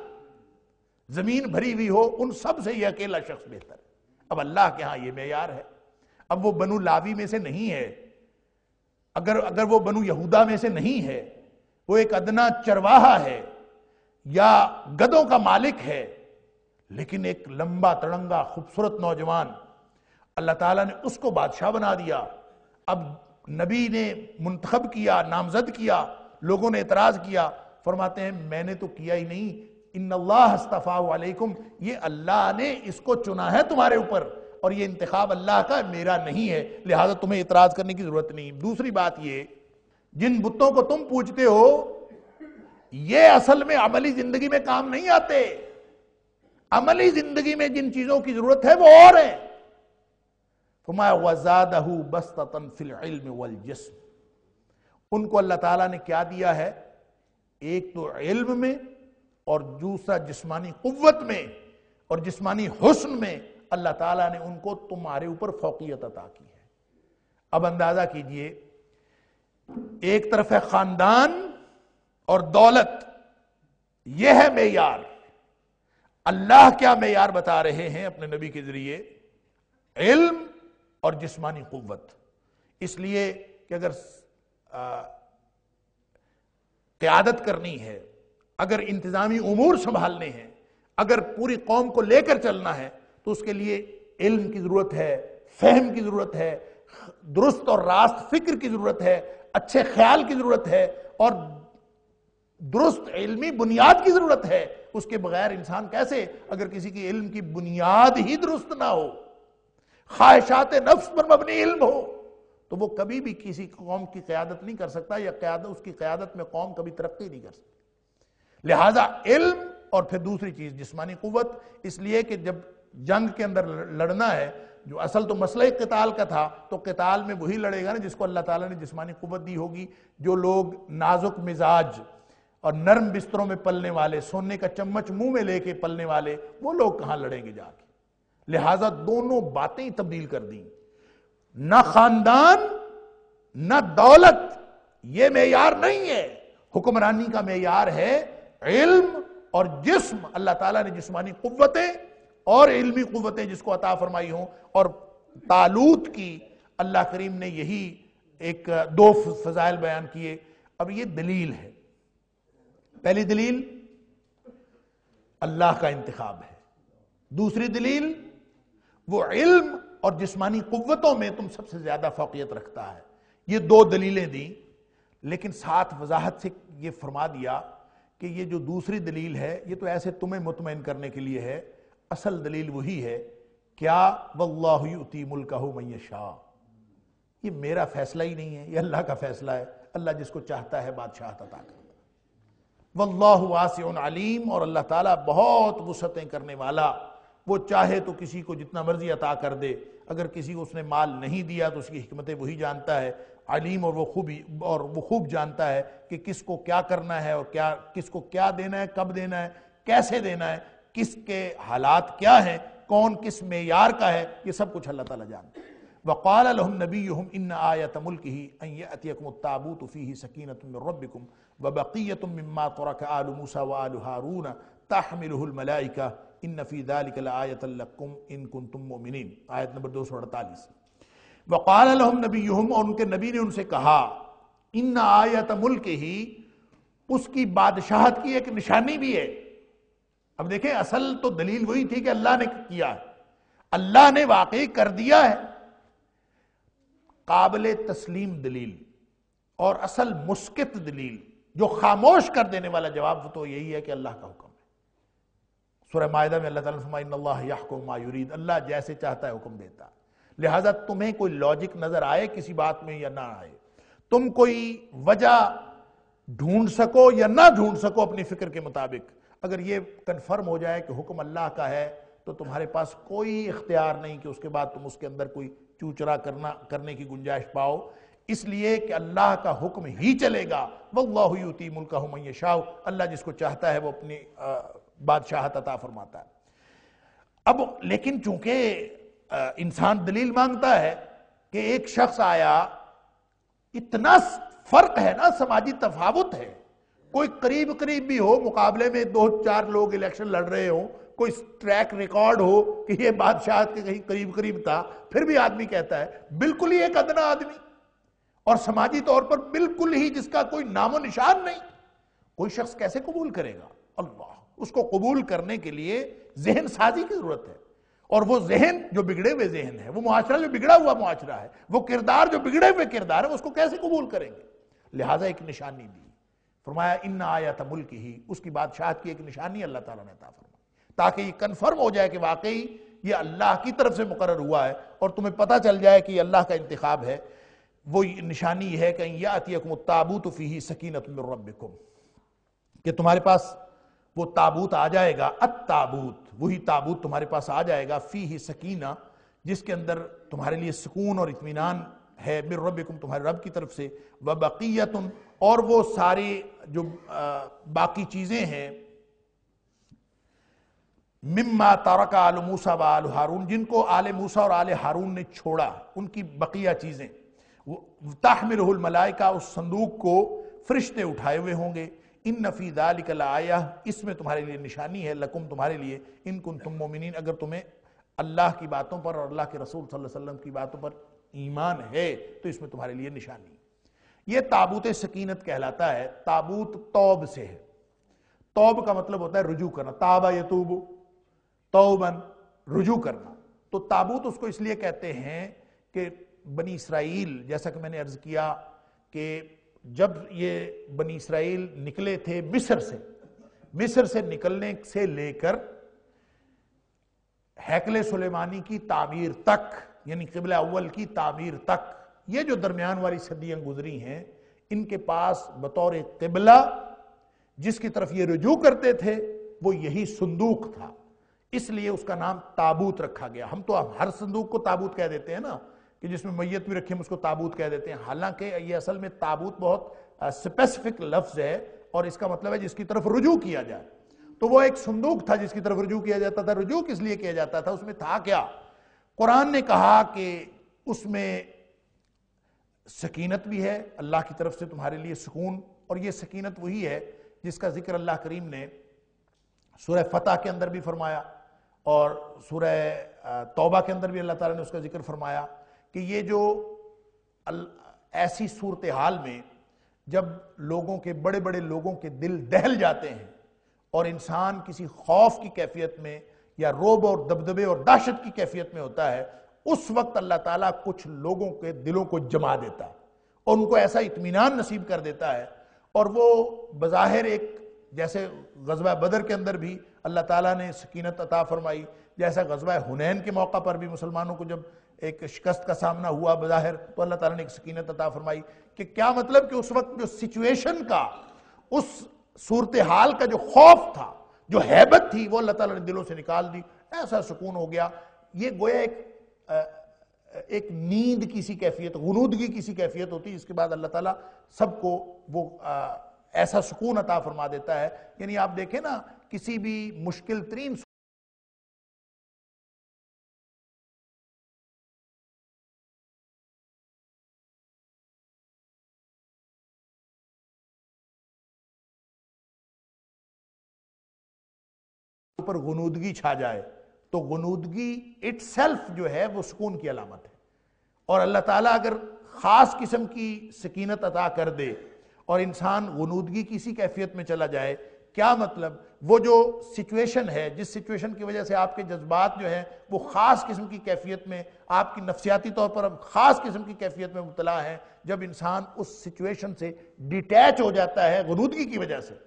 ज़मीन भरी हुई हो, उन सबसे ये अकेला शख्स बेहतर है। अब अल्लाह के यहाँ ये मैार है। अब वो बनु लावी में से नहीं है अगर अगर वो बनु यहूदा में से नहीं है, वो एक अदना चरवाहा है, या गदों का मालिक है, लेकिन एक लंबा तड़ंगा खूबसूरत नौजवान, अल्लाह ताला ने उसको बादशाह बना दिया। अब नबी ने मुंतखब किया, नामजद किया, लोगों ने एतराज़ किया, फरमाते हैं, मैंने तो किया ही नहीं। इन वालेकुम ये अल्लाह ने इसको चुना है तुम्हारे ऊपर। और ये इंतखाब अल्लाह का मेरा नहीं है, लिहाजा तुम्हें इतराज करने की ज़रूरत नहीं। दूसरी बात ये, जिन बुतों को तुम पूछते हो, ये असल में अमली ज़िंदगी में काम नहीं आते। अमली ज़िंदगी में जिन चीज़ों की ज़रूरत है, वो और है। वजादहू बस्तन फिल वल उनको अल्लाह ताला ने क्या दिया है? एक तो इल्म में और दूसरा जिस्मानी कुव्वत में और जिस्मानी हुस्न में। अल्लाह ताला ने उनको तुम्हारे ऊपर फोकियत अता की है। अब अंदाज़ा कीजिए, एक तरफ़ है खानदान और दौलत। यह है मैार। अल्लाह क्या मैार बता रहे हैं अपने नबी के ज़रिए? इल्म और जिस्मानी कुत इसलिए कि अगर क्यादत करनी है, अगर इंतजामी उमूर संभालने हैं, अगर पूरी कौम को लेकर चलना है तो उसके लिए इल्म की ज़रूरत है, फहम की ज़रूरत है, दुरुस्त और रास्त फ़िक्र की ज़रूरत है, अच्छे ख्याल की ज़रूरत है और दुरुस्त इल्मी बुनियाद की ज़रूरत है। उसके बगैर इंसान कैसे अगर किसी की इल्म की बुनियाद ही दुरुस्त ना हो, ख्वाहिशात नफ्स पर मबनी इल्म हो तो वो कभी भी किसी कौम की क्यादत नहीं कर सकता या क्यादत, उसकी क्यादत में कौम कभी तरक्की नहीं कर सकती। लिहाजा इल्म और फिर दूसरी चीज़, जिस्मानी कुत इसलिए कि जब जंग के अंदर लड़ना है, जो असल तो मसला ही कताल का था तो कताल में वही लड़ेगा ना जिसको अल्लाह ताला ने जिस्मानी कुत दी होगी, जो लोग नाजुक मिजाज और नरम बिस्तरों में पलने वाले, सोने का चम्मच मुँह में लेके पलने वाले, वो लोग कहाँ लड़ेंगे जाके? लिहाजा दोनों बातें ही तब्दील कर दी। न खानदान, न दौलत यह मैार नहीं है। हुक्मरानी का मैार है इल्म और जिस्म। अल्लाह ताला ने जिस्मानी कुतें और इल्मी कुतें जिसको अता फरमाई हो। और तालूत की अल्लाह करीम ने यही एक, दो फजाइल बयान किए। अब ये दलील है। पहली दलील, अल्लाह का इंतखाब है। दूसरी दलील, वो इल्म और जिस्मानी कुतों में तुम सबसे ज़्यादा फोकियत रखता है। ये दो दलीलें दी, लेकिन साथ वजाहत से ये फरमा दिया कि ये जो दूसरी दलील है, ये तो ऐसे तुम्हें मुतमिन करने के लिए है असल दलील वही है, क्या वल्लाती मुल्क शाह ये मेरा फैसला ही नहीं है, ये अल्लाह का फैसला है। अल्लाह जिसको चाहता है बादशाह तता करता वल्लाह अलीम, और अल्लाह ताला बहुत वसतें करने वाला। वो चाहे तो किसी को जितना मर्ज़ी अता कर दे। अगर किसी को उसने माल नहीं दिया तो उसकी हमतें वही जानता है। अलीम और वो खूब, और वो खूब जानता है कि किसको क्या करना है और क्या, किसको क्या देना है, कब देना है, कैसे देना है। किसके हालात क्या हैं, कौन किस मेयार का है, ये सब कुछ अल्लाह ताला जानता है। वक़ाल नबी इन आयत मुल्क ही अतियकमताबूत फ़ी सकीनत रबिकुम वबक़ीत मम्मा तरक आल मूसा व आल हारून तहमिलमलाइका इन नफ़ी दालिकलायतलकुम इन कुन तुम मोमिन आयत नंबर दो सौ अड़तालीस। वक़ाल नबी और उनके नबी ने उनसे कहा इन आयत मुल्क ही उसकी बादशाहत की एक निशानी भी है। अब देखें, असल तो दलील वही थी कि अल्लाह ने किया है। अल्लाह ने वाकई कर दिया है। काबिल तस्लीम दलील और असल मुस्कित दलील, जो खामोश कर देने वाला जवाब तो यही है कि अल्लाह का हुक्म है। सुरह मायदा में अल्लाह मायूरीद अल्लाह जैसे चाहता है हुक्म देता लिहाजा तुम्हें कोई लॉजिक नज़र आए किसी बात में या ना आए? तुम कोई वजह ढूंढ सको या ना ढूंढ सको अपनी फ़िक्र के मुताबिक? अगर ये कन्फर्म हो जाए कि हुक्म अल्लाह का है तो तुम्हारे पास कोई इख्तियार नहीं कि उसके बाद तुम उसके अंदर कोई चूचरा करना, करने की गुंजाइश पाओ। इसलिए कि अल्लाह का हुक्म ही चलेगा। वल्लाती मुल्क शाह अल्लाह जिसको चाहता है वो अपनी बादशाह अता फरमाता है। अब लेकिन चूँकि इंसान दलील माँगता है कि एक शख्स आया, इतना फ़र्क है ना, समाजी तफावत है। कोई करीब करीब भी हो, मुकाबले में दो चार लोग इलेक्शन लड़ रहे हो, कोई ट्रैक रिकॉर्ड हो कि ये बादशाह के कहीं करीब करीब था, फिर भी आदमी कहता है, बिल्कुल ही एक अदना आदमी। और समाजी तौर पर बिल्कुल ही जिसका कोई नामो निशान नहीं, कोई शख्स कैसे कबूल करेगा? अल्लाह, उसको कबूल करने के लिए जहन साजी की ज़रूरत है। और वो जहन जो बिगड़े हुए जहन है, वो मुआरा जो बिगड़ा हुआ मुआरा है, वो किरदार जो बिगड़े हुए किरदार है, उसको कैसे कबूल करेंगे? लिहाजा एक निशानी दी। फरमाया, इन्ना आया था मुल्क ही उसकी बादशाह की एक निशानी अल्लाह ताला ने था फरमाया ताकि ये कन्फर्म हो जाए कि वाकई ये अल्लाह की तरफ़ से मुकर हुआ है और तुम्हें पता चल जाए कि अल्लाह का इंतखब है। वो निशानी है कि यातियकुम ताबूत फ़ी सकीनत रबिकुम कि तुम्हारे पास वो ताबूत आ जाएगा अत ताबूत वही ताबूत तुम्हारे पास आ जाएगा फ़ी ही सकीना, जिसके अंदर तुम्हारे लिए सुकून और इतमान है मिर रबिकुम तुम्हारे रब की तरफ़ से, व बकीयतुन और वो सारी जो आ, बाकी चीज़ें हैं मिम्मा तारका आल मूसा व आल हारून जिनको आल मूसा और आल हारून ने छोड़ा उनकी बकिया चीज़ें ताहमिल मलाइका उस संदूक को फरिश्ते उठाए हुए होंगे। इन नफी दालिकल आया इसमें तुम्हारे लिए निशानी है लकुम तुम्हारे लिए इन कुन तुम मोमिन अगर तुम्हें अल्लाह की बातों पर और अल्लाह के रसूल सल्लल्लाहु अलैहि वसल्लम की बातों पर ईमान है तो इसमें तुम्हारे लिए निशानी यह ताबूत सकीनत कहलाता है, ताबूत तौब से है। तौब का मतलब होता है रुजू करना। ताबा यतूब, तौबन रुजू करना। तो ताबूत उसको इसलिए कहते हैं कि बनी इसराइल, जैसा कि मैंने अर्ज़ किया कि जब ये बनी इसराइल निकले थे मिस्र से मिस्र से निकलने से लेकर हैकले सुलेमानी की तामीर तक, यानी किबला अव्वल की तामीर तक ये जो दरमियान वाली सदियाँ गुजरी हैं, इनके पास बतौर किबला, जिसकी तरफ़ ये रुजू करते थे, वो यही संदूक था। इसलिए उसका नाम ताबूत रखा गया। हम तो हर संदूक को ताबूत कह देते हैं ना, कि जिसमें मैयत भी रखी हम उसको ताबूत कह देते हैं। हालाँकि ये असल में ताबूत बहुत स्पेसिफिक लफ्ज है, और इसका मतलब है जिसकी तरफ़ रुजू किया जाए। तो वो एक संदूक था जिसकी तरफ़ रुजू किया जाता था। रुजू किस लिए किया जाता था? उसमें था क्या? कुरान ने कहा कि उसमें सकीनत भी है, अल्लाह की तरफ़ से तुम्हारे लिए सुकून, और ये सकीनत वही है जिसका ज़िक्र अल्लाह करीम ने सूरह फतह के अंदर भी फरमाया और सूरह तौबा के अंदर भी अल्लाह ताला ने उसका ज़िक्र फरमाया कि ये जो ऐसी सूरत हाल में जब लोगों के बड़े बड़े लोगों के दिल दहल जाते हैं और इंसान किसी खौफ की कैफियत में या रोब और दबदबे और दहशत की कैफियत में होता है उस वक्त अल्लाह ताला कुछ लोगों के दिलों को जमा देता है और उनको ऐसा इतमान नसीब कर देता है और वो बज़ाहिर एक, जैसे गजबा बदर के अंदर भी अल्लाह ताला ने सकीनत अता फरमाई, जैसा गजबा हुनैन के मौका पर भी मुसलमानों को जब एक शिकस्त का सामना हुआ बज़ाहिर तो अल्लाह ताला ने एक सकीनत अता फरमाई कि क्या मतलब कि उस वक्त जो सिचुएशन का, उस सूरत हाल का जो खौफ था, जो हैबत थी, वो अल्लाह ताला ने दिलों से निकाल दी। ऐसा सुकून हो गया। ये गोया एक एक नींद की सी कैफियत गुनूदगी की सी कैफियत होती है इसके बाद अल्लाह ताला सबको वो आ, ऐसा सुकून अता फरमा देता है। यानी आप देखें ना किसी भी मुश्किल तरीन ऊपर गुनूदगी छा जाए। तो गुनूदगी इट जो है, वो सुकून की अलामत है। और अल्लाह ताला अगर ख़ास किस्म की सकीनत अता कर दे और इंसान गुनूदगी किसी कैफियत में चला जाए, क्या मतलब? वो जो सिचुएशन है, जिस सिचुएशन की वजह से आपके जज्बात जो हैं, वो ख़ास किस्म की कैफियत में, आपकी नफसियाती तौर पर अब ख़ास किस्म की कैफियत में मुबला है, जब इंसान उस सिचुएशन से डिटैच हो जाता है गुनूदगी की वजह से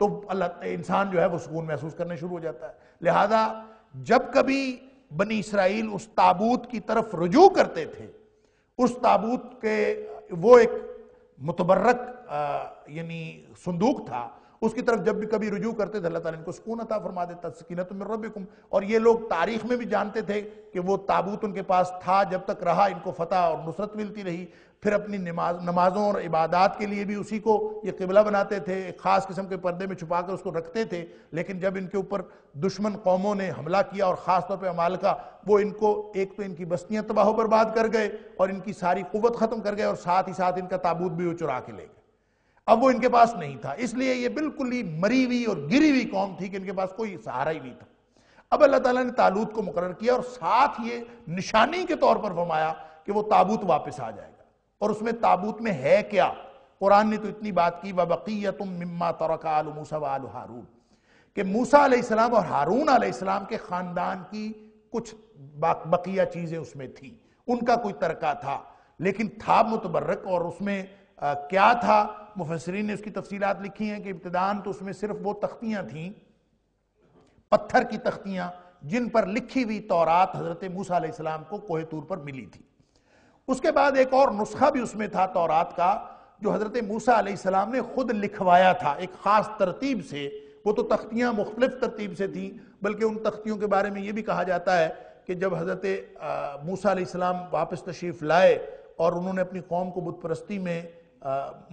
तो अल्लाह, इंसान जो है वो सुकून महसूस करने शुरू हो जाता है। लिहाजा जब कभी बनी इसराइल उस ताबूत की तरफ़ रुजू करते थे, उस ताबूत के, वो एक मुतबरक यानी संदूक था। उसकी तरफ़ जब भी कभी रुजू करते थे, अल्लाह ताला इनको सुकून अता फरमा देता सकीनत में रबिकुम और ये लोग तारीख में भी जानते थे कि वो ताबूत उनके पास था, जब तक रहा इनको फतह और नुसरत मिलती रही। फिर अपनी नमाज़, नमाजों और इबादत के लिए भी उसी को ये किबला बनाते थे, एक ख़ास किस्म के पर्दे में छुपा कर उसको रखते थे। लेकिन जब इनके ऊपर दुश्मन कौमों ने हमला किया और ख़ास तौर पर अमाल का, वो इनको, एक तो इनकी बस्तियाँ तबाह बर्बाद कर गए और इनकी सारी कुत ख़त्म कर गए और साथ ही साथ इनका ताबूत भी वो चुरा के ले गए। अब वो इनके पास नहीं था, इसलिए ये बिल्कुल ही मरी हुई और गिरी हुई कौम थी कि इनके पास कोई सहारा ही नहीं था। अब अल्लाह ताला ने तालूत को मुकर किया और साथ ये निशानी के तौर पर फरमाया कि वो ताबूत वापस आ जाएगा। और उसमें ताबूत में है क्या? कुरान ने तो इतनी बात की वबकीयतुम मिम्मा तरका मूसा व आल हारून. कि मूसा अलैहिस्सलाम और हारून अलैहिस्सलाम के खानदान की कुछ बकिया चीज़ें उसमें थी। उनका कोई तरका था। लेकिन था मुतबर्रक और उसमें आ, क्या था? मुफसरीन ने उसकी तफसीलात लिखी हैं कि इब्तदान तो उसमें सिर्फ़ वो तख्तियाँ थी पत्थर की तख्तियाँ जिन पर लिखी हुई तौरात हज़रत मूसा को कोहतूर पर मिली थी। उसके बाद एक और नुस्खा भी उसमें था तौरात का, जो हज़रत मूसा अलैहिस्सलाम ने खुद लिखवाया था। एक खास तरतीब से, वो तो तख्तियाँ मुख्तलिफ़ तरतीब से थी, बल्कि उन तख्तियों के बारे में ये भी कहा जाता है कि जब हज़रत मूसा अलैहिस्सलाम वापस तशरीफ़ लाए और उन्होंने अपनी कौम को बुत परस्ती में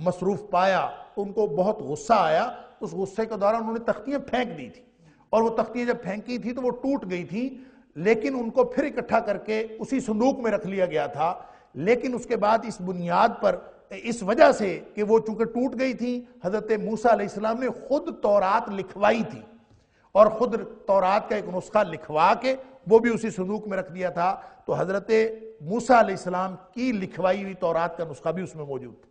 मसरूफ़ पाया तो उनको बहुत गुस्सा आया। उस गुस्से के दौरान उन्होंने तख्तियाँ फेंक दी थी। और वो तख्तियाँ जब फेंकी थी तो वो टूट गई थी, लेकिन उनको फिर इकट्ठा करके उसी संदूक में रख लिया गया था लेकिन उसके बाद इस बुनियाद पर, इस वजह से कि वो चूँकि टूट गई थी, हज़रत मूसा अलैहिस्सलाम ने खुद तौरात लिखवाई थी। और खुद तौरात का एक नुस्खा लिखवा के वो भी उसी संदूक में रख दिया था। तो हज़रत मूसा अलैहिस्सलाम की लिखवाई हुई तौरात का नुस्खा भी उसमें मौजूद था।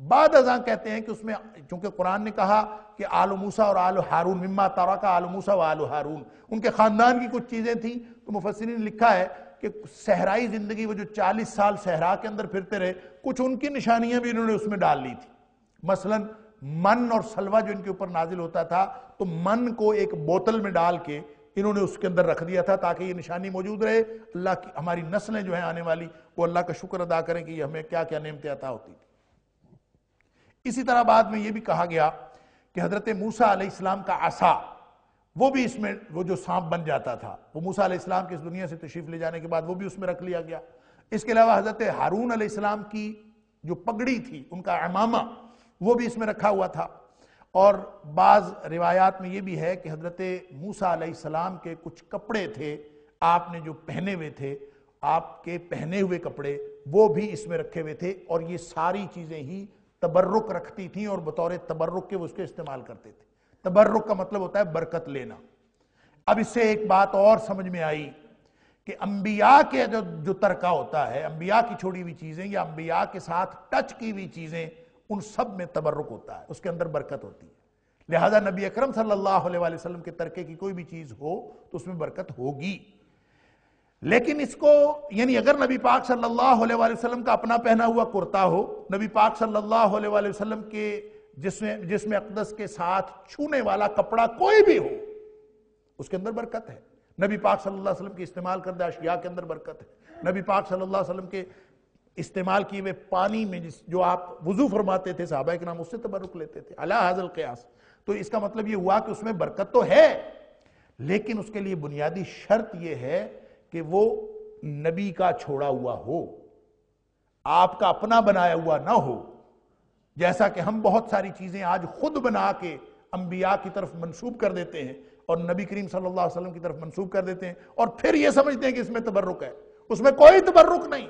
बाद अजा कहते हैं कि उसमें, चूँकि कुरान ने कहा कि आलू मूसा और आलू हारून, मिम्मा तारा का आलू मूसा व आलू हारून, उनके खानदान की कुछ चीज़ें थी तो मुफसरी ने लिखा है कि सहराई ज़िंदगी वो जो 40 साल सहरा के अंदर फिरते रहे, कुछ उनकी निशानियाँ भी इन्होंने उसमें डाल ली थी। मसलन, मन और सलवा जो इनके ऊपर नाजिल होता था तो मन को एक बोतल में डाल के इन्होंने उसके अंदर रख दिया था ताकि ये निशानी मौजूद रहे। अल्लाह की, हमारी नस्लें जो है आने वाली, वो अल्लाह का शुक्र अदा करें कि हमें क्या क्या नियमतें अता होती थी। इसी तरह बाद में यह भी कहा गया कि हज़रत मूसा इस्लाम का आसा वो भी इसमें, वो जो सांप बन जाता था, वो मूसा इस्लाम की इस दुनिया से तशरीफ़ ले जाने के बाद वो भी उसमें रख लिया गया। इसके अलावा हज़रत हारून इस्लाम की जो पगड़ी थी, उनका अमामा, वो भी इसमें रखा हुआ था। और बाज़ रिवायात में ये भी है कि हज़रत मूसा सलाम के कुछ कपड़े थे, आपने जो पहने हुए थे, आपके पहने हुए कपड़े, वो भी इसमें रखे हुए थे और ये सारी चीज़ें ही तबर्रुक रखती थी और बतौर तबर्रुक के उसके इस्तेमाल करते थे। तबर्रुक का मतलब होता है बरकत लेना। अब इससे एक बात और समझ में आई कि अंबिया के जो जो तरका होता है, अंबिया की छोड़ी हुई चीज़ें या अंबिया के साथ टच की हुई चीज़ें, उन सब में तबर्रुक होता है, उसके अंदर बरकत होती है। लिहाजा नबी अकरम सल्लल्लाहु अलैहि वसल्लम के तरके की कोई भी चीज़ हो तो उसमें बरकत होगी। लेकिन इसको, यानी अगर नबी पाक सल्लल्लाहु अलैहि वसल्लम का अपना पहना हुआ कुर्ता हो, नबी पाक सल्लल्लाहु अलैहि वसल्लम के जिसमें जिसमें अकदस के साथ छूने वाला कपड़ा कोई भी हो, उसके अंदर बरकत है। नबी पाक सल्लल्लाहु अलैहि वसल्लम की इस्तेमाल करदा अशिया के अंदर बरकत है। नबी पाक सल्लल्लाहु अलैहि वसल्लम के इस्तेमाल किए हुए पानी में जिस, जो आप वज़ू फरमाते थे, साहबा के नाम उससे तबरुक लेते थे, अला हाजल कयास। तो इसका मतलब ये हुआ कि उसमें बरकत तो है, लेकिन उसके लिए बुनियादी शर्त यह है कि वो नबी का छोड़ा हुआ हो, आपका अपना बनाया हुआ ना हो। जैसा कि हम बहुत सारी चीज़ें आज खुद बना के अंबिया की तरफ़ मंसूब कर देते हैं और नबी करीम सल्लल्लाहु अलैहि वसल्लम की तरफ़ मंसूब कर देते हैं और फिर यह समझते हैं कि इसमें तबर्रुक है। उसमें कोई तबर्रुक नहीं।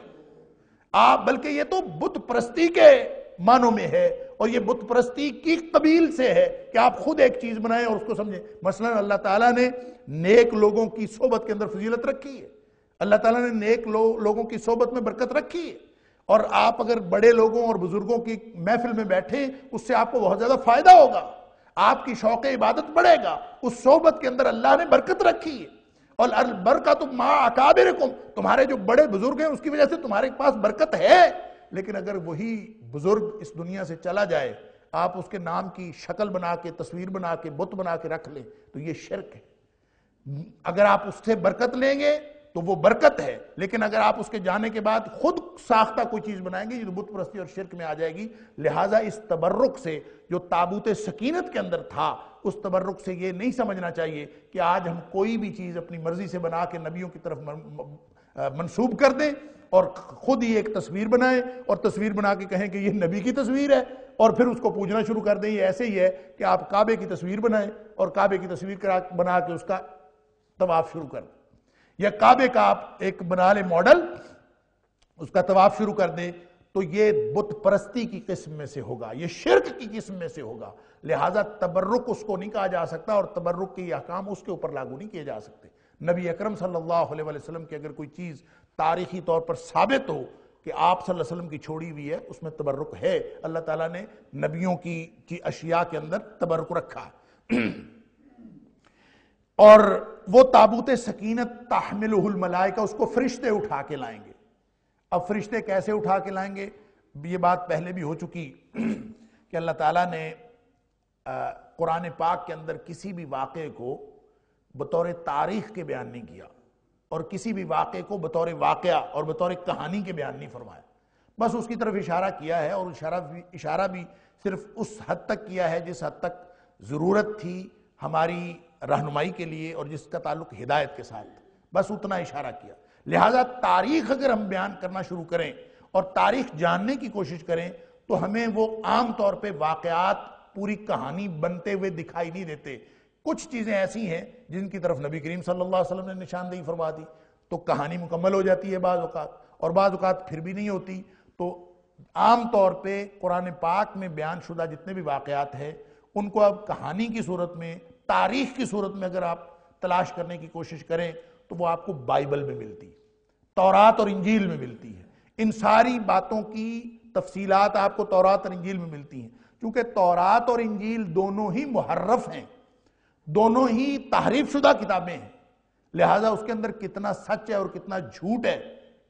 आप बल्कि ये तो बुत प्रस्ती के मानों में है और ये बुत प्रस्ती की कबील से है कि आप खुद एक चीज़ बनाएँ और उसको समझें। मसलन अल्लाह ताला ने नेक लोगों की सोबत के अंदर फजीलत रखी है। अल्लाह ताला ने नेक लो, लोगों की सोबत में बरकत रखी है। और आप अगर बड़े लोगों और बुज़ुर्गों की महफिल में बैठे, उससे आपको बहुत ज़्यादा फ़ायदा होगा। आपकी शौक इबादत बढ़ेगा। उस सोहबत के अंदर अल्लाह ने बरकत रखी है। और बरकत माँ अकाबिर तुम्हारे जो बड़े बुज़ुर्ग हैं, उसकी वजह से तुम्हारे पास बरकत है। लेकिन अगर वही बुज़ुर्ग इस दुनिया से चला जाए, आप उसके नाम की शक्ल बना के, तस्वीर बना के, बुत बना के रख लें तो ये शिरक है। अगर आप उससे बरकत लेंगे तो वो बरकत है। लेकिन अगर आप उसके जाने के बाद खुद साख्ता कोई चीज़ बनाएँगे तो बुत प्रस्ती और शिरक में आ जाएगी। लिहाजा इस तबर्रुक से जो ताबूत सकीनत के अंदर था, उस तबर्रुक से ये नहीं समझना चाहिए कि आज हम कोई भी चीज़ अपनी मर्ज़ी से बना के नबियों की तरफ़ मंसूब कर दें और खुद ही एक तस्वीर बनाएँ और तस्वीर बना के कहें कि ये नबी की तस्वीर है और फिर उसको पूजना शुरू कर दें। ये ऐसे ही है कि आप काबे की तस्वीर बनाएँ और काबे की तस्वीर बना के उसका तवाफ शुरू कर दें। या काबे का आप एक बना ले मॉडल, उसका तवाफ शुरू कर दे तो ये बुत परस्ती की किस्म में से होगा, ये शिरक की किस्म में से होगा। लिहाजा तबर्रुक उसको नहीं कहा जा सकता और तबर्रुक के अहकाम उसके ऊपर लागू नहीं किए जा सकते। नबी अकरम सल्लल्लाहु अलैहि वसल्लम की अगर कोई चीज़ तारीखी तौर पर साबित हो कि आप वसल्लम की छोड़ी हुई है, उसमें तबर्रुक है। अल्लाह ताला ने नबियों की अशिया के अंदर तबर्रुक रखा। और वो ताबूत सकीनत ताहमिलमलाइका उसको फरिश्ते उठा के लाएँगे। अब फरिश्ते कैसे उठा के लाएँगे? ये बात पहले भी हो चुकी कि अल्लाह ताला ने कुरान पाक के अंदर किसी भी वाक़े को बतौर तारीख के बयान नहीं किया और किसी भी वाक़े को बतौर वाक़ और बतौर कहानी के बयान नहीं फरमाया। बस उसकी तरफ़ इशारा किया है और इशारा भी इशारा भी सिर्फ़ उस हद तक किया है जिस हद तक ज़रूरत थी हमारी रहनुमाई के लिए और जिसका ताल्लुक हिदायत के साथ। बस उतना इशारा किया। लिहाजा तारीख अगर हम बयान करना शुरू करें और तारीख जानने की कोशिश करें तो हमें वो आम तौर पे वाकयात पूरी कहानी बनते हुए दिखाई नहीं देते। कुछ चीज़ें ऐसी हैं जिनकी तरफ़ नबी करीम सल्लल्लाहु अलैहि वसल्लम ने निशानदेही फरमा दी। तो कहानी मुकम्मल हो जाती है बाज़ अवकात और बाज़ अवकात फिर भी नहीं होती। तो आम तौर पे कुरान पाक में बयान शुदा जितने भी वाकयात हैं, उनको अब कहानी की सूरत में तारीख की सूरत में अगर आप तलाश करने की कोशिश करें तो वो आपको बाइबल में मिलती है, तौरात और इंजील में मिलती है। इन सारी बातों की तफसीलात आपको तौरात और इंजील में मिलती हैं। क्योंकि तौरात और इंजील दोनों ही मुहर्रफ हैं, दोनों ही तहरीफ शुदा किताबें हैं। लिहाजा उसके अंदर कितना सच है और कितना झूठ है,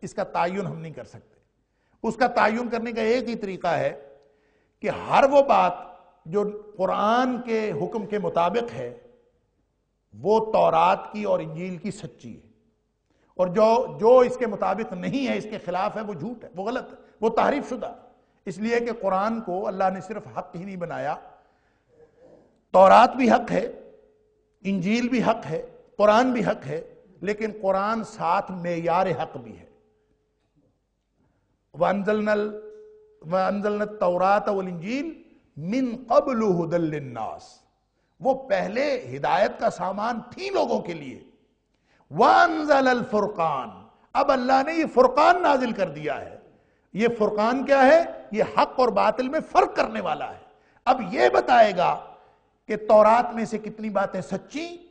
इसका तयन हम नहीं कर सकते। उसका तयन करने का एक ही तरीका है कि हर वो बात जो कुरान के हुक्म के मुताबिक है, वो तौरात की और इंजील की सच्ची है। और जो जो इसके मुताबिक नहीं है, इसके खिलाफ है, वो झूठ है, वो गलत है, वो तारीफ़ शुदा इसलिए कि कुरान को अल्लाह ने सिर्फ़ हक ही नहीं बनाया। तौरात भी हक है, इंजील भी हक है, कुरान भी हक है, लेकिन कुरान साथ मेयार हक भी है। वह अंजल नल वह अंजल तौरात वल इंजील मिन कबल हुदल्लिन्नास वो पहले हिदायत का सामान थी लोगों के लिए। वंजल फुरकान। अब अल्लाह ने ये फुरकान नाजिल कर दिया है। ये फुरकान क्या है? ये हक और बातिल में फ़र्क करने वाला है। अब ये बताएगा कि तौरात में से कितनी बातें सच्ची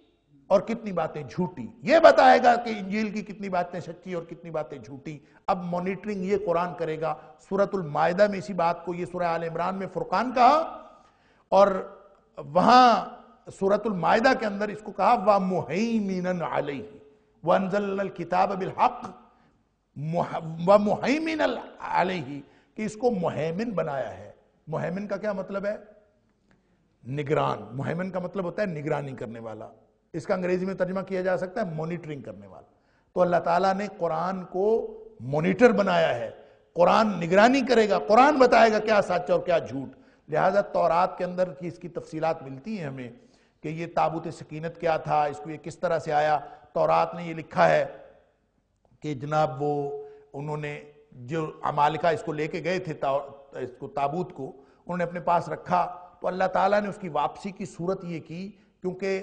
और कितनी बातें झूठी। ये बताएगा कि इंजील की कितनी बातें सच्ची और कितनी बातें झूठी। अब मॉनिटरिंग ये कुरान करेगा। सूरतुल मायदा में इसी बात को ये सूरह आल इमरान में फुरकान कहा और वहाँ सूरतुल मायदा के अंदर इसको कहा वह मुहैमिन अलैहि किताब बिल हक व मुहैमिन अलैहि, कि इसको मुहैमिन बनाया है। मुहैमिन का क्या मतलब है? निगरान। मुहैमिन का मतलब होता है निगरानी करने वाला। इसका अंग्रेज़ी में तर्जमा किया जा सकता है मॉनिटरिंग करने वाला। तो अल्लाह ताला ने कुरान को मॉनिटर बनाया है। कुरान निगरानी करेगा कुरान बताएगा क्या सच और क्या झूठ। लिहाजा तौरात के अंदर की इसकी तफसीलात मिलती हैं हमें कि ये ताबूत सकीनत क्या था इसको ये किस तरह से आया। तौरात ने ये लिखा है कि जनाब वो उन्होंने जो अमालिका इसको लेके गए थे ता, इसको ताबूत को उन्होंने अपने पास रखा। तो अल्लाह ताला ने उसकी वापसी की सूरत ये की क्योंकि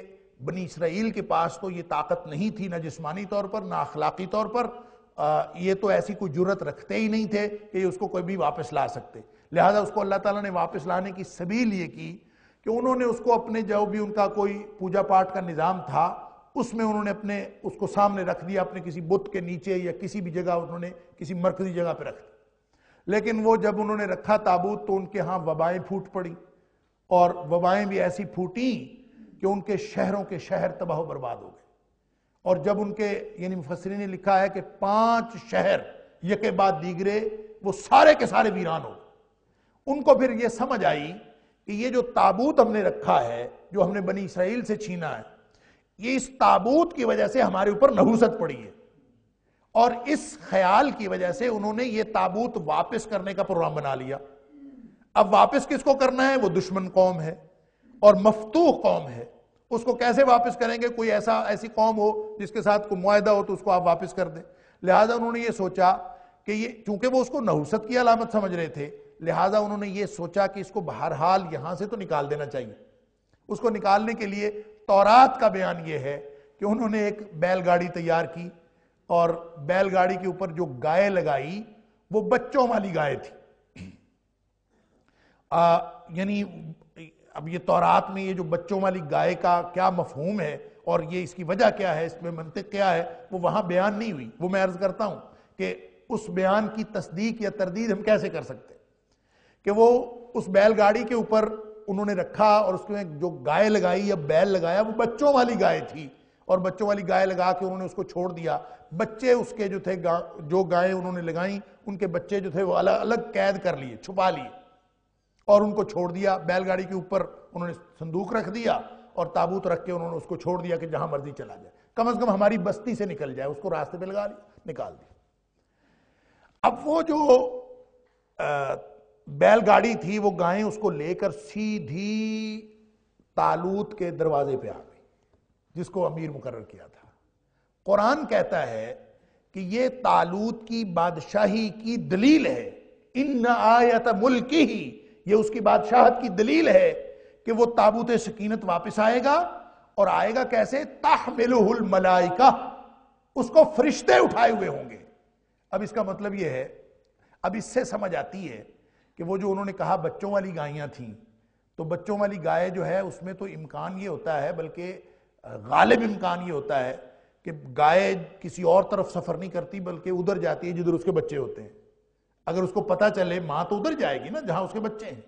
बनी इसराइल के पास तो ये ताकत नहीं थी ना जिस्मानी तौर पर ना अखलाकी तौर पर। आ, ये तो ऐसी कोई ज़रूरत रखते ही नहीं थे कि उसको कोई भी वापस ला सकते। लिहाजा उसको अल्लाह ताला ने वापस लाने की सबील ये की कि उन्होंने उसको अपने जो भी उनका कोई पूजा पाठ का निज़ाम था उसमें उन्होंने अपने उसको सामने रख दिया अपने किसी बुत के नीचे या किसी भी जगह उन्होंने किसी मरकजी जगह पर रख दिया लेकिन वो जब उन्होंने रखा ताबूत तो उनके यहाँ वबाएँ फूट पड़ी और वबाएँ भी ऐसी फूटी कि उनके शहरों के शहर तबाह बर्बाद हो गए। और जब उनके, यानी मुफसरी ने लिखा है कि पाँच शहर यके बाद दीगरे, वो सारे के सारे वीरान हो उनको फिर ये समझ आई कि ये जो ताबूत हमने रखा है, जो हमने बनी इसराइल से छीना है, ये इस ताबूत की वजह से हमारे ऊपर नहूसत पड़ी है। और इस ख्याल की वजह से उन्होंने ये ताबूत वापस करने का प्रोग्राम बना लिया। अब वापस किसको करना है? वो दुश्मन कौम है। और मफतूह कौम है। उसको कैसे वापस करेंगे? कोई ऐसा, ऐसी कौम हो जिसके साथ कोई मुआदा हो तो उसको आप वापस कर दें। लिहाजा उन्होंने ये सोचा कि ये, चूँकि वो उसको नहुसत की अलामत समझ रहे थे, लिहाजा उन्होंने ये सोचा कि इसको बहरहाल यहाँ से तो निकाल देना चाहिए। उसको निकालने के लिए तौरात का बयान ये है कि उन्होंने एक बैलगाड़ी तैयार की और बैलगाड़ी के ऊपर जो गाय लगाई, वो बच्चों वाली गाय थी। यानी अब ये तौरात में ये जो बच्चों वाली गाय का क्या मफहूम है और ये इसकी वजह क्या है इसमें मंतिक क्या है वो वहाँ बयान नहीं हुई। वो मैं अर्ज़ करता हूँ कि उस बयान की तस्दीक या तरदीद हम कैसे कर सकते कि वो उस बैलगाड़ी के ऊपर उन्होंने रखा और उसमें जो गाय लगाई या बैल लगाया वो बच्चों वाली गाय थी और बच्चों वाली गाय लगा के उन्होंने उसको छोड़ दिया। बच्चे उसके जो थे गा, जो गायें उन्होंने लगाई उनके बच्चे जो थे वो अलग अलग कैद कर लिए छुपा लिए। और उनको छोड़ दिया। बैलगाड़ी के ऊपर उन्होंने संदूक रख दिया और ताबूत रख के उन्होंने उसको छोड़ दिया कि जहाँ मर्ज़ी चला जाए। कम अज कम हमारी बस्ती से निकल जाए, उसको रास्ते पे लगा लिया निकाल दिया। अब वो जो बैलगाड़ी थी, वो गायें उसको लेकर सीधी तालूत के दरवाजे पे आ गई, जिसको अमीर मुकर किया था। कुरान कहता है कि ये तालूत की बादशाही की दलील है इन आयत मुल्क ही ये उसकी बादशाहत की दलील है कि वो ताबूत सकीनत वापस आएगा और आएगा कैसे? ताहमिलुल मलाइका। उसको फरिश्ते उठाए हुए होंगे। अब इसका मतलब यह है, अब इससे समझ आती है कि वो जो उन्होंने कहा बच्चों वाली गायें थी तो बच्चों वाली गाय जो है, उसमें तो इम्कान ये होता है, बल्कि गालिब इम्कान ये होता है कि गाय किसी और तरफ़ सफ़र नहीं करती, बल्कि उधर जाती है जिधर उसके बच्चे होते हैं। अगर उसको पता चले माँ तो उधर जाएगी ना, जहाँ उसके बच्चे हैं।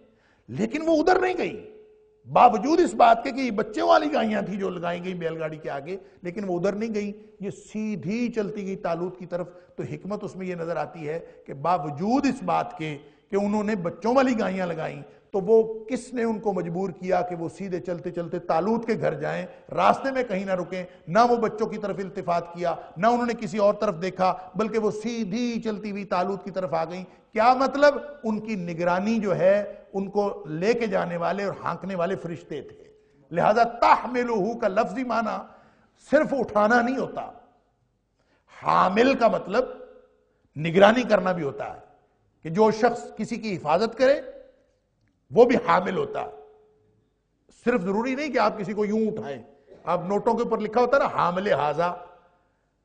लेकिन वो उधर नहीं गई। बावजूद इस बात के कि बच्चे वाली गायियाँ थी जो लगाई गई बैलगाड़ी के आगे, लेकिन वो उधर नहीं गई। ये सीधी चलती गई तालूत की तरफ़। तो हिकमत उसमें ये नज़र आती है कि बावजूद इस बात के कि उन्होंने बच्चों वाली गायियाँ लगाई तो वो किसने उनको मजबूर किया कि वो सीधे चलते चलते तालूत के घर जाएँ, रास्ते में कहीं ना रुके, ना वो बच्चों की तरफ़ इल्तिफात किया, ना उन्होंने किसी और तरफ़ देखा, बल्कि वो सीधी चलती हुई तालूत की तरफ़ आ गई। क्या मतलब? उनकी निगरानी जो है, उनको लेके जाने वाले और हाँकने वाले फरिश्ते थे। लिहाजा ताहमिलू का लफ्जी माना सिर्फ़ उठाना नहीं होता। हामिल का मतलब निगरानी करना भी होता है कि जो शख्स किसी की हिफाजत करे वो भी हामिल होता। सिर्फ़ ज़रूरी नहीं कि आप किसी को यूँ उठाएँ। अब नोटों के ऊपर लिखा होता ना, हामिल हाजा।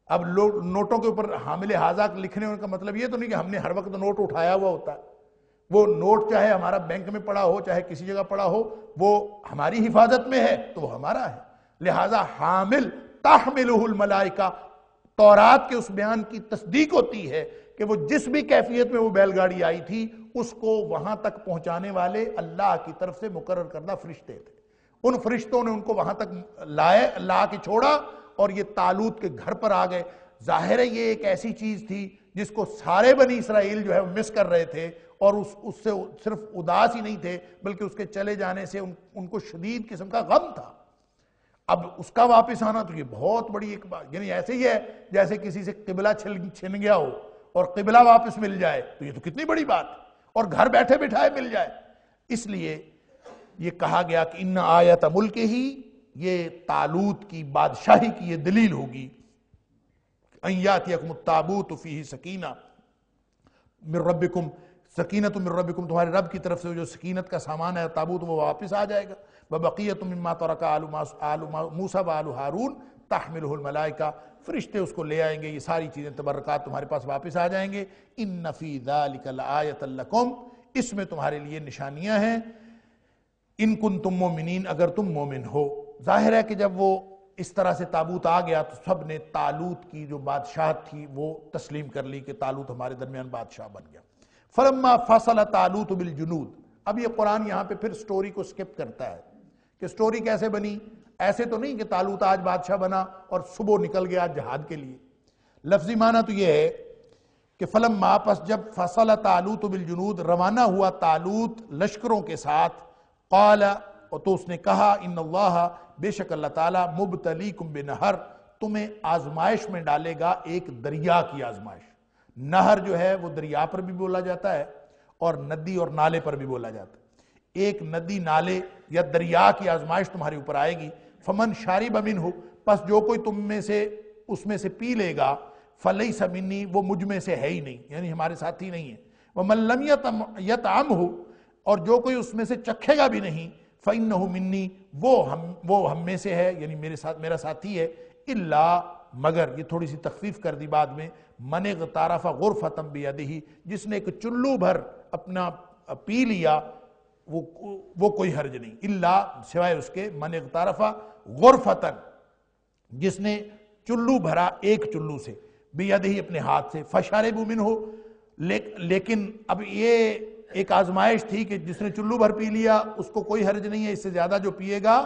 अब नोटों के ऊपर हामिल हाजा लिखने का मतलब ये तो नहीं कि हमने हर वक्त नोट उठाया हुआ होता। है वो नोट चाहे हमारा बैंक में पड़ा हो, चाहे किसी जगह पड़ा हो, वो हमारी हिफाजत में है तो वो हमारा है। लिहाजा हामिल ताहमिल मलाइका, तौरात के उस बयान की तस्दीक होती है कि वो जिस भी कैफियत में वो बैलगाड़ी आई थी उसको वहाँ तक पहुँचाने वाले अल्लाह की तरफ़ से मुकर करना फरिश्ते थे। उन फरिश्तों ने उनको वहाँ तक लाए ला के छोड़ा और ये तालूत के घर पर आ गए। ज़ाहिर है ये एक ऐसी चीज़ थी जिसको सारे बनी इसराइल जो है मिस कर रहे थे और उस उससे सिर्फ़ उदास ही नहीं थे बल्कि उसके चले जाने से उन, उनको शदीद किस्म का गम था। अब उसका वापस आना तो ये बहुत बड़ी एक बात यानी ऐसे ही है जैसे किसी से किबला छिन गया हो और किबला वापस मिल जाए तो ये तो कितनी बड़ी बात और घर बैठे बिठाए मिल जाए। इसलिए ये कहा गया कि इन आयत मुल्क ही, ये तालूत की बादशाही की ये दलील होगी। फ़ी सकीना। सकीनत तुम्हारे रब की तरफ़ से जो सकीनत का सामान है, ताबूत, वो वापस आ जाएगा। वह बकीयत मिम्मा तरका आलू मूसा, आलू हारून ताहमिल मलाइका। फरिश्ते उसको ले आएँगे, ये सारी चीज़ें, तबरक़ात तुम्हारे पास वापस आ जाएँगे। इन नफ़ी दालिकम इसमें तुम्हारे लिए निशानियाँ हैं। इन कुन तुम मोमिन अगर तुम मोमिन हो। ज़ाहिर है कि जब वो इस तरह से ताबूत आ गया तो सबने तालूत की जो बादशाह थी, वो तस्लीम कर ली कि तालूत हमारे दरमियान बादशाह बन गया। फलम्मा फ़सल तालूत बिल जुनूद। अब ये कुरान यहाँ पे फिर स्टोरी को स्किप करता है कि स्टोरी कैसे बनी? ऐसे तो नहीं कि तालूत आज बादशाह बना और सुबह निकल गया जहाद के लिए। लफ्जी माना तो यह है कि फलम मापस जब फ़सल तालूत बिल जुनूद, रवाना हुआ तालूत लश्करों के साथ, काला तो उसने कहा इन बेशक अल्लाह ताला मुबतली कुम नहर तुम्हें आजमाइश में डालेगा एक दरिया की आजमाइश। नहर जो है वो दरिया पर भी बोला जाता है और नदी और नाले पर भी बोला जाता है। एक नदी, नाले या दरिया की आजमाइश तुम्हारे ऊपर आएगी फमन शारी बमिन हो, बस जो कोई तुम में से, उसमें से पी लेगा फलई समिनी वो मुझमें से है ही नहीं, यानी हमारे साथ ही नहीं है। वह मल्लम यत आम हो, और जो कोई उसमें से चखेगा भी नहीं फ़ैन मिन्नी, वो हम वो हम में से है, यानी मेरे साथ, मेरा साथी है, इल्ला, मगर, ये थोड़ी सी तखफीफ कर दी बाद में मन तारफा गुरफतम बियदही, जिसने एक चुल्लू भर अपना पी लिया, वो वो कोई हर्ज नहीं। इल्ला, सिवाय उसके मन तारफा गुरफतन जिसने चुल्लू भरा एक चुल्लू से बेयदही अपने हाथ से फशारे बुमिन हो ले, लेकिन अब ये एक आजमाइश थी कि जिसने चुल्लू भर पी लिया उसको कोई हर्ज नहीं है इससे ज़्यादा जो पिएगा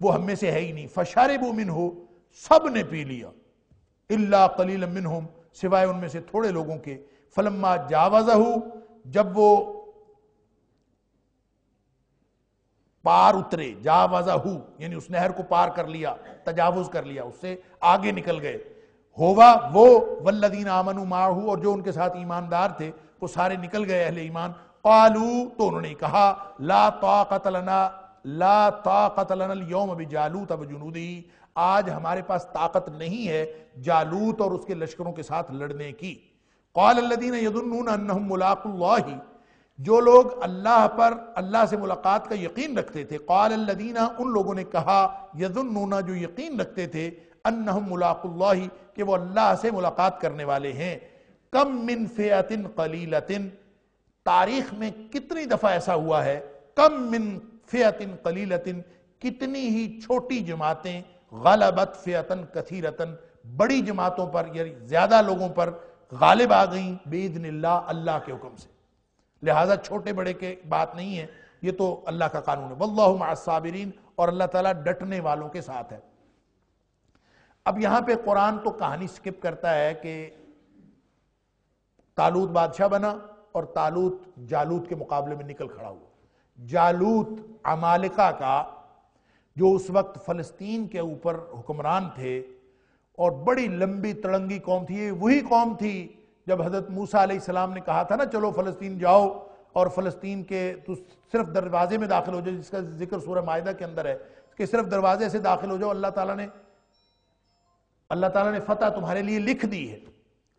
वो हम में से है ही नहीं। फशारे बोमिन हो सबने पी लिया। इल्ला कलील मिन सिवाय उनमें से थोड़े लोगों के। फलम्मा जावाजहू जब वो पार उतरे जावाजहू यानी उस नहर को पार कर लिया, तजावुज कर लिया, उससे आगे निकल गए। होवा, वो, वल्लदीन आमनु माहू, और जो उनके साथ ईमानदार थे, वो सारे निकल गए अहले ईमान। कालू तो उन्होंने कहा, ला ताकतलना ला ताकतलन योम अभी जालूत अब जुनूदी। आज हमारे पास ताकत नहीं है जालूत और उसके लश्करों के साथ लड़ने की। कौलदीन यदुन्नमुलाकुल्लाही जो लोग अल्लाह पर, अल्लाह से मुलाकात का यकीन रखते थे कौलदीना उन लोगों ने कहा यदुन्नूना जो यकीन रखते थे, अन्नहम मुलाकुल्लाही, कि वो अल्लाह से मुलाकात करने वाले हैं। कम मिन फ़ियतिन कलीलतिन, तारीख में कितनी दफ़ा ऐसा हुआ है, कम मिन फ़ियतिन कलीलतिन, कितनी ही छोटी जमातें, गलबत फ़ियतन कथीरतन बड़ी जमातों पर, या ज़्यादा लोगों पर, गालिब आ गई बेदन अल्लाह के हुक्म से। लिहाजा छोटे बड़े के बात नहीं है। ये तो अल्लाह का कानून है। वल्लासाबिरीन और अल्लाह ताला डटने वालों के साथ है। अब यहाँ पे कुरान तो कहानी स्किप करता है कि तालूत बादशाह बना और तालूत जालूत के मुकाबले में निकल खड़ा हुआ। जालूत अमालिका का, जो उस वक्त फलस्तीन के ऊपर हुक्मरान थे और बड़ी लंबी तड़ंगी कौम थी वही कौम थी जब हज़रत मूसा सलाम ने कहा था ना, चलो फलस्तीन जाओ, और फलस्तीन के तो सिर्फ़ दरवाजे में दाखिल हो जाओ, जिसका ज़िक्र सूरह माहिदा के अंदर है कि सिर्फ़ दरवाजे से दाखिल हो जाओ, अल्लाह ताला ने, अल्लाह ताला ने फतह तुम्हारे लिए लिख दी है,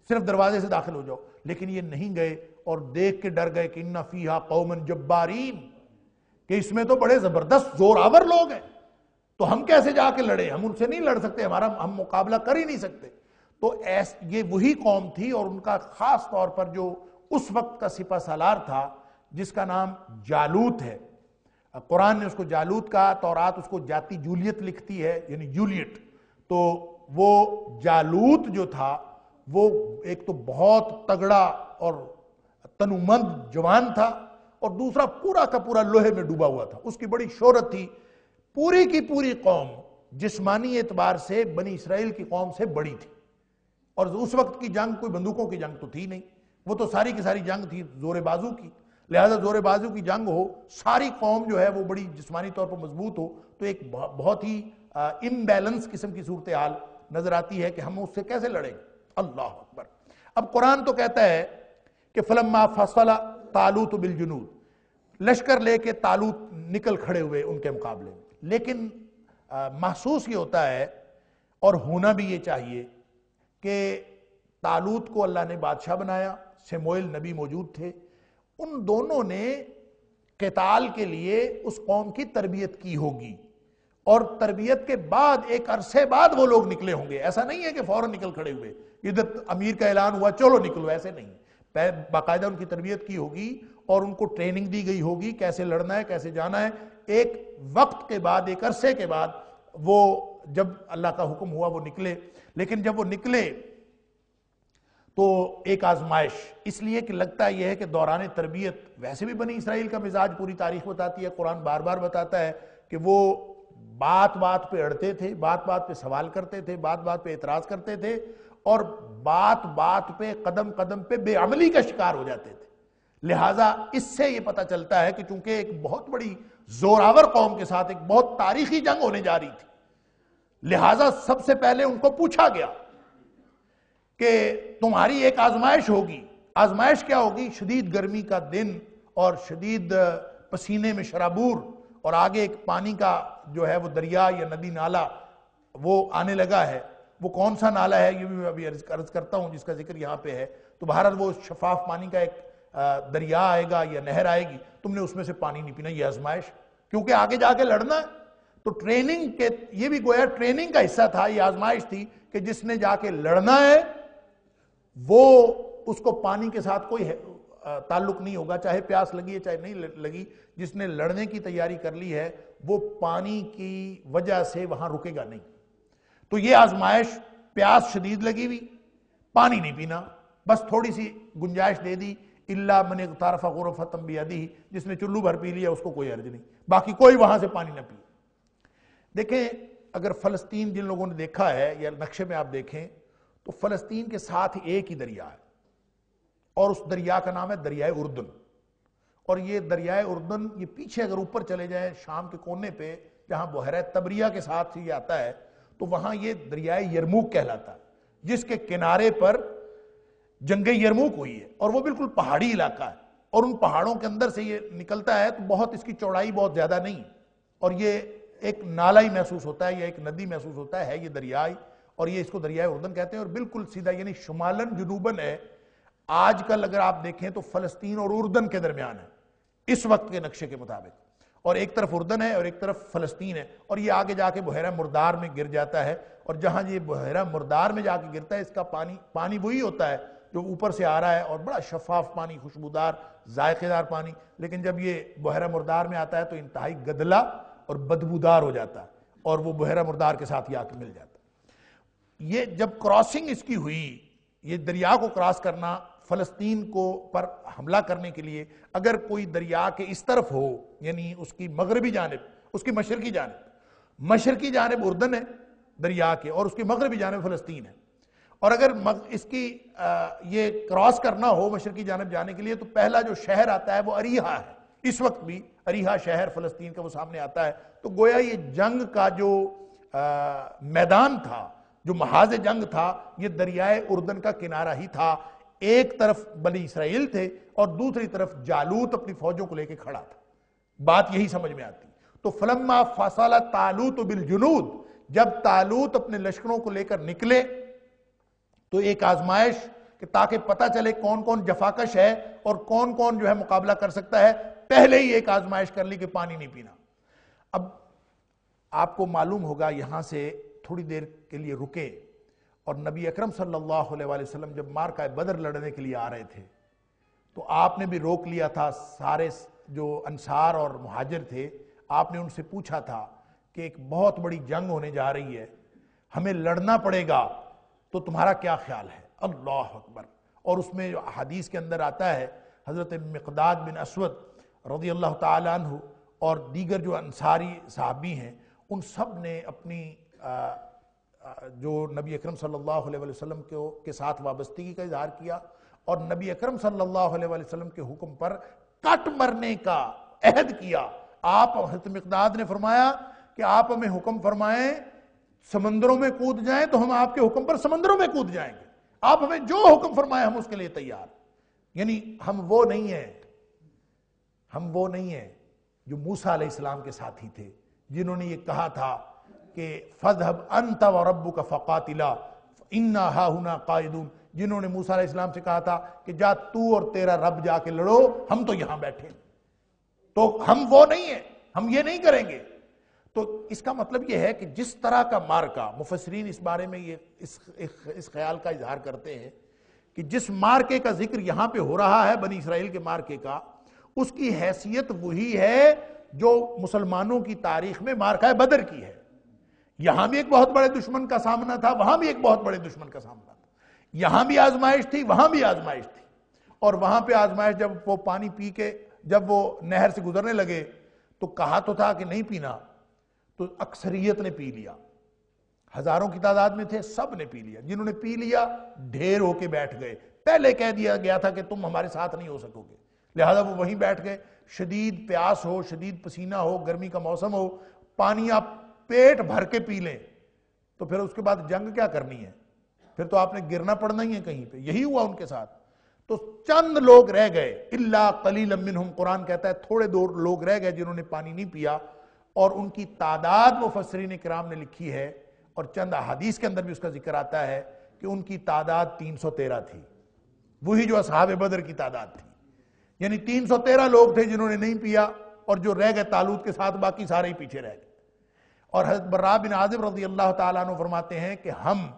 सिर्फ़ दरवाजे से दाखिल हो जाओ। लेकिन ये नहीं गए, और देख के डर गए कि इन्ना फीहा कौमन जब्बारीन, कि इसमें तो बड़े ज़बरदस्त जोरावर लोग हैं। तो हम कैसे जाके लड़े? हम उनसे नहीं लड़ सकते, हमारा हम मुकाबला कर ही नहीं सकते। तो ऐस ये वही कौम थी और उनका खास तौर पर जो उस वक्त का सिपा सालार था, जिसका नाम जालूत है। कुरान ने उसको जालूत कहा, तौरात उसको जाति जूलियत लिखती है, यानी जूलियट तो वो जालूत जो था, वो एक तो बहुत तगड़ा और तनुमंद जवान था और दूसरा पूरा का पूरा लोहे में डूबा हुआ था। उसकी बड़ी शोहरत थी। पूरी की पूरी कौम जिस्मानी एतबार से बनी इसराइल की कौम से बड़ी थी। और उस वक्त की जंग कोई बंदूकों की जंग तो थी नहीं। वो तो सारी की सारी जंग थी जोरे बाजू की। लिहाजा जोरे बाजू की जंग हो, सारी कौम जो है वो बड़ी जिस्मानी तौर पर मज़बूत हो तो एक बहुत ही इम्बैलेंस किस्म की सूरत हाल नज़र आती है कि हम उससे कैसे लड़ेंगे अल्लाह अकबर। अब कुरान तो कहता है कि फलम्मा फसला तालूत बिलजुनूद लश्कर लेके तालूत निकल खड़े हुए उनके मुकाबले में। लेकिन महसूस ये होता है और होना भी ये चाहिए कि तालूत को अल्लाह ने बादशाह बनाया सेमोइल नबी मौजूद थे। उन दोनों ने कताल के लिए उस कौम की तरबियत की होगी और तरबियत के बाद एक अरसे बाद वो लोग निकले होंगे। ऐसा नहीं है कि फ़ौरन निकल खड़े हुए। इधर अमीर का ऐलान हुआ, चलो निकलो, ऐसे नहीं। बाकायदा उनकी तरबियत की होगी और उनको ट्रेनिंग दी गई होगी, कैसे लड़ना है, कैसे जाना है। एक वक्त के बाद, एक अरसे के बाद वो, जब अल्लाह का हुक्म हुआ, वो निकले। लेकिन जब वो निकले तो एक आजमाइश। इसलिए कि लगता यह है कि दौरान तरबियत वैसे भी बनी इसराइल का मिजाज पूरी तारीख बताती है, कुरान बार बार बताता है कि वो बात बात पे अड़ते थे बात बात पे सवाल करते थे बात बात पे एतराज़ करते थे और बात बात पे कदम कदम पे बेअमली का शिकार हो जाते थे। लिहाजा इससे यह पता चलता है कि चूँकि एक बहुत बड़ी जोरावर कौम के साथ एक बहुत तारीखी जंग होने जा रही थी लिहाजा सबसे पहले उनको पूछा गया कि तुम्हारी एक आजमाइश होगी। आजमाइश क्या होगी? शदीद गर्मी का दिन और शदीद पसीने में शराबूर और आगे एक पानी का जो है वो दरिया या नदी नाला, वो आने लगा है। वो कौन सा नाला है? ये भी मैं अभी अर्ज़ करता हूँ, जिसका ज़िक्र यहाँ पे है। तो भारत वो शफाफ पानी का एक दरिया आएगा या नहर आएगी। तुमने उसमें से पानी नहीं पीना, ये आजमाइश। क्योंकि आगे जाके लड़ना है। तो ट्रेनिंग के, ये भी गोया ट्रेनिंग का हिस्सा था, ये आजमाइश थी कि जिसने जाके लड़ना है, वो उसको पानी के साथ कोई ताल्लुक नहीं होगा, चाहे प्यास लगी है, चाहे नहीं लगी, जिसने लड़ने की तैयारी कर ली है, वो पानी की वजह से वहाँ रुकेगा नहीं। तो ये आजमाइश, प्यास शदीद लगी हुई, पानी नहीं पीना, बस थोड़ी सी गुंजाइश दे दी, इल्ला मन तारफा गुरफतम बियादी जिसने चुल्लू भर पी लिया, उसको कोई अर्ज़ नहीं, बाकी कोई वहाँ से पानी ना पिए देखें, अगर फलस्तीन जिन लोगों ने देखा है, या नक्शे में आप देखें तो फलस्तीन के साथ एक ही दरिया है। और उस दरिया का नाम है दरियाए उर्दन। और ये दरियाए उर्दन, ये पीछे अगर ऊपर चले जाए शाम के कोने पे, जहाँ बहरा तबरिया के साथ ये आता है तो वहाँ ये दरियाए यरमूक कहलाता है, जिसके किनारे पर जंग यरमूक हुई है। और वो बिल्कुल पहाड़ी इलाका है। और उन पहाड़ों के अंदर से ये निकलता है तो बहुत इसकी चौड़ाई बहुत ज़्यादा नहीं। और ये एक नाला ही महसूस होता है या एक नदी महसूस होता है, ये दरियाई और ये इसको दरियाई उर्दन कहते हैं और बिल्कुल सीधा यानी शुमालन जुनूबन है। आजकल अगर आप देखें तो फलस्तीन और उर्दन के दरमियान है इस वक्त के नक्शे के मुताबिक। और एक तरफ़ उर्दन है और एक तरफ़ फलस्तीन है और ये आगे जाके बहरा मुर्दार में गिर जाता है और जहाँ ये बहरा मुर्दार में जाके गिरता है इसका पानी पानी वही होता है जो ऊपर से आ रहा है और बड़ा शफाफ पानी खुशबूदार जायकेदार पानी। लेकिन जब ये बहरा मुर्दार में आता है तो इंतहाई गदला और बदबूदार हो जाता और वो बहरा मुर्दार के साथ ही आके मिल जाता। ये जब क्रॉसिंग इसकी हुई ये दरिया को क्रॉस करना फलस्तीन को पर हमला करने के लिए अगर कोई दरिया के इस तरफ़ हो यानी उसकी मगरबी जानब उसकी मशरकी जानब मशरकी जानब उर्दन है दरिया के और उसकी मगरबी जानब फलस्तीन है। और अगर इसकी आ, ये क्रॉस करना हो मशर की जानब जाने के लिए तो पहला जो शहर आता है वो अरीहा है। इस वक्त भी अरीहा शहर फलस्तीन का वो सामने आता है। तो गोया ये जंग का जो आ, मैदान था जो महाज जंग था ये दरियाए उर्दन का किनारा ही था। एक तरफ़ बनी इसराइल थे और दूसरी तरफ़ जालूत अपनी फौजों को लेकर खड़ा था। बात यही समझ में आती। तो फलम्मा फसाला तालूत बिल जुनूद जब तालूत अपने लश्करों को लेकर निकले तो एक आजमाइश ताकि पता चले कौन कौन जफाकश है और कौन कौन जो है मुकाबला कर सकता है। पहले ही एक आजमाइश कर ली कि पानी नहीं पीना। अब आपको मालूम होगा यहाँ से थोड़ी देर के लिए रुके और नबी अकरम सल्लल्लाहु अलैहि वसल्लम जब मार का बदर लड़ने के लिए आ रहे थे तो आपने भी रोक लिया था। सारे जो अंसार और मुहाजिर थे, आपने उनसे पूछा था कि एक बहुत बड़ी जंग होने जा रही है, हमें लड़ना पड़ेगा तो तुम्हारा क्या ख्याल है? अल्लाह अकबर। और उसमें जो हदीस के अंदर आता है, हज़रत मकदाद बिन असवद रज़ी अल्लाह तु और दीगर जो अंसारी साहबी हैं उन सबने अपनी आ, जो नबी अकरम सल्लल्लाहु अलैहि वसल्लम के के साथ वाबस्तगी का इजहार किया और नबी अकरम सल्लल्लाहु अलैहि वसल्लम के हुक्म पर कट मरने का अहद किया। आप हज़रत मकदाद ने फरमाया कि आप हमें हुक्म फरमाएँ समंदरों में कूद जाएँ तो हम आपके हुक्म पर समंदरों में कूद जाएँगे। आप हमें जो हुक्म फरमाए हम उसके लिए तैयार। यानी हम वो नहीं है हम वो नहीं है जो मूसा इस्लाम के साथी थे, जिन्होंने ये कहा था कि फजहब अंत व रब्बू का फ़कातिला, इन्ना हाहुना कायदून। जिन्होंने मूसा इस्लाम से कहा था कि जा तू और तेरा रब जाके लड़ो, हम तो यहाँ बैठे तो हम वो नहीं है, हम ये नहीं करेंगे। तो इसका मतलब यह है कि जिस तरह का मार्का मुफसरीन इस बारे में ये इस इस ख्याल का इजहार करते हैं कि जिस मार्के का ज़िक्र यहाँ पे हो रहा है, बनी इसराइल के मार्के का उसकी हैसियत वही है जो मुसलमानों की तारीख में मार्का बदर की है। यहाँ भी एक बहुत बड़े दुश्मन का सामना था, वहाँ भी एक बहुत बड़े दुश्मन का सामना था। यहाँ भी आजमाइश थी, वहाँ भी आजमाइश थी। और वहाँ पे आजमाइश जब वो पानी पी के, जब वो नहर से गुजरने लगे तो कहा तो था कि नहीं पीना तो अक्सरियत ने पी लिया। हज़ारों की तादाद में थे, सबने पी लिया। जिन्होंने पी लिया, ढेर होके बैठ गए। पहले कह दिया गया था कि तुम हमारे साथ नहीं हो सकोगे। लिहाजा वो वहीं बैठ गए। शदीद प्यास हो, शदीद पसीना हो, गर्मी का मौसम हो, पानी आप पेट भर के पी लें तो फिर उसके बाद जंग क्या करनी है? फिर तो आपने गिरना पड़ना ही है कहीं पे। यही हुआ उनके साथ। तो चंद लोग रह गए। इल्ला कलील मिनहुम। कुरान कहता है, थोड़े दो लोग रह गए जिन्होंने पानी नहीं पिया, और उनकी तादाद मुफसरीन कराम ने लिखी है, और चंद हदीस के अंदर भी उसका ज़िक्र आता है कि उनकी तादाद 313 थी। वही जो असहाब बदर की तादाद थी। यानी 313 लोग थे जिन्होंने नहीं पिया, और जो रह गए तालूद के साथ, बाकी सारे ही पीछे रह गए। और हज़रत बर्रा बिन आजिब रज़ी अल्लाह तु फरमाते हैं कि हम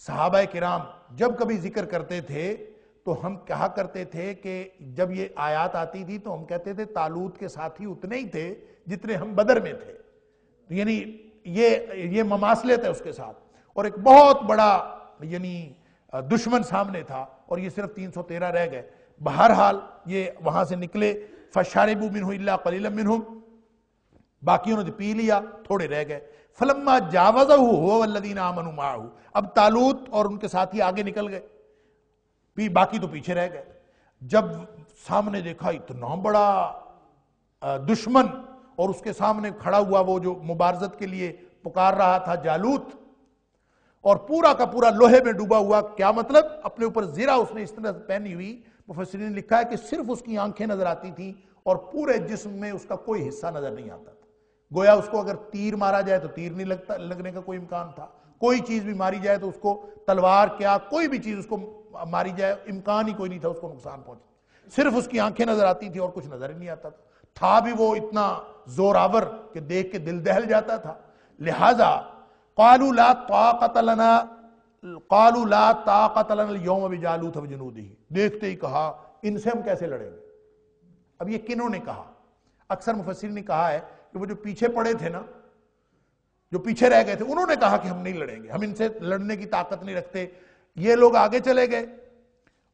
साहबा किराम, जब कभी ज़िक्र करते थे तो हम कहा करते थे कि जब ये आयात आती थी तो हम कहते थे तालूद के साथी उतने ही थे जितने हम बदर में थे। तो यानी ये ये ममासले थे उसके साथ। और एक बहुत बड़ा, यानी, दुश्मन सामने था, और ये सिर्फ़ 313 रह गए। बहरहाल ये वहाँ से निकले फशारबू मिन कलील मिन बाकी उन्होंने पी लिया, थोड़े रह गए। फलम्मा जावज वल्लदीन आमनु माहू। अब तालूत और उनके साथी आगे निकल गए। भी बाकी तो पीछे रह गए। जब सामने देखा, इतना बड़ा दुश्मन और उसके सामने खड़ा हुआ वो जो मुबारजत के लिए पुकार रहा था जालूत, और पूरा का पूरा लोहे में डूबा हुआ, क्या मतलब? अपने ऊपर जीरा उसने इस तरह पहनी हुई मुफसरी ने लिखा है कि सिर्फ़ उसकी आँखें नज़र आती थी और पूरे जिस्म में उसका कोई हिस्सा नज़र नहीं आता था। गोया उसको अगर तीर मारा जाए तो तीर नहीं लगता, लगने का कोई इम्कान था। कोई चीज़ भी मारी जाए तो उसको तलवार क्या, कोई भी चीज़ उसको मारी जाए, इम्कान ही कोई नहीं था, उसको नुकसान पहुँचे। सिर्फ़ उसकी आँखें नज़र आती थी और कुछ नज़र ही नहीं आता था। था भी वो इतना जोरावर कि देख के दिल दहल जाता था। लिहाजा, कालू ला ताकतलना कालू ला था जनूदी देखते ही कहा, इनसे हम कैसे लड़ेंगे? अब ये किनों ने कहा? अक्सर मुफसर ने कहा है कि वो जो पीछे पड़े थे ना, जो पीछे रह गए थे, उन्होंने कहा कि हम नहीं लड़ेंगे। हम इनसे लड़ने की ताकत नहीं रखते। ये लोग आगे चले गए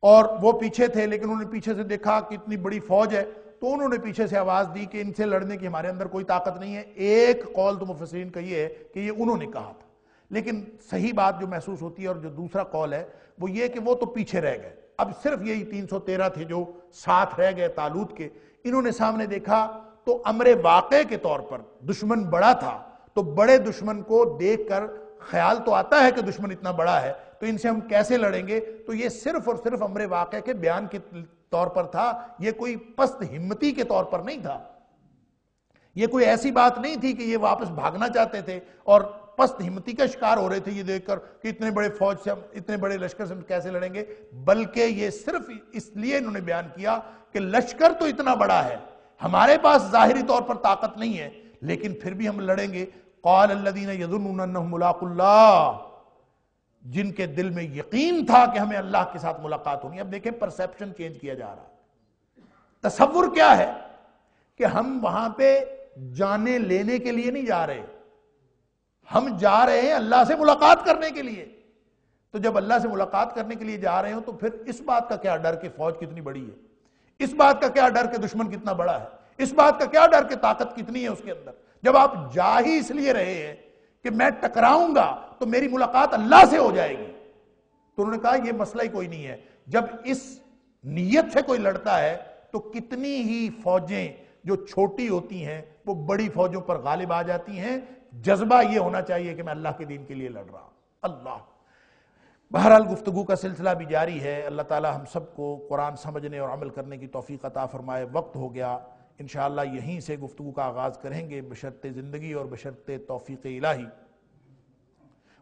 और वो पीछे थे, लेकिन उन्होंने पीछे से देखा कि इतनी बड़ी फौज है तो उन्होंने पीछे से आवाज़ दी कि इनसे लड़ने की हमारे अंदर कोई ताकत नहीं है। एक कौल तो मुफसरीन का ये है कि ये उन्होंने कहा था। लेकिन सही बात जो महसूस होती है और जो दूसरा कॉल है, वो ये कि वो तो पीछे रह गए। अब सिर्फ़ यही 313 थे जो साथ रह गए तालूद के। इन्होंने सामने देखा तो अमरे वाक़े के तौर पर दुश्मन बड़ा था। तो बड़े दुश्मन को देखकर ख्याल तो आता है कि दुश्मन इतना बड़ा है तो इनसे हम कैसे लड़ेंगे? तो ये सिर्फ़ और सिर्फ़ अमरे वाक़े के बयान के तौर पर था। ये कोई पस्त हिम्मती के तौर पर नहीं था। ये कोई ऐसी बात नहीं थी कि ये वापस भागना चाहते थे और पस्त हिम्मती का शिकार हो रहे थे ये देखकर कि इतने बड़े फौज से हम, इतने बड़े लश्कर से हम कैसे लड़ेंगे। बल्कि ये सिर्फ़ इसलिए इन्होंने बयान किया कि लश्कर तो इतना बड़ा है, हमारे पास जाहिरी तौर पर ताकत नहीं है, लेकिन फिर भी हम लड़ेंगे। कौल अल्लादीन जिनके दिल में यकीन था कि हमें अल्लाह के साथ मुलाकात होनी अब देखें परसेप्शन चेंज किया जा रहा है। तस्वुर क्या है? कि हम वहाँ पे जाने लेने के लिए नहीं जा रहे। हम जा रहे हैं अल्लाह से मुलाकात करने के लिए। तो जब अल्लाह से मुलाकात करने के लिए जा रहे हो तो फिर इस बात का क्या डर कि फौज कितनी बड़ी है? इस बात का क्या डर कि दुश्मन कितना बड़ा है? इस बात का क्या डर कि ताकत कितनी है उसके अंदर? जब आप जा ही इसलिए रहे हैं कि मैं टकराऊँगा तो मेरी मुलाकात अल्लाह से हो जाएगी। तो उन्होंने कहा यह मसला ही कोई नहीं है। जब इस नीयत से कोई लड़ता है तो कितनी ही फौजें जो छोटी होती हैं, वो बड़ी फौजों पर गालिब आ जाती हैं जज्बा यह होना चाहिए कि मैं अल्लाह के दिन के लिए लड़ रहा हूँ। अल्लाह। बहरहाल गुफ्तु का सिलसिला भी जारी है। अल्लाह ताला हम सबको कुरान समझने और अमल करने की तोफ़ी अता फरमाए। वक्त हो गया। इन यहीं से गुफ्तु का आगाज़ करेंगे। बशरत ज़िंदगी और बशरत तोफ़ी इलाही।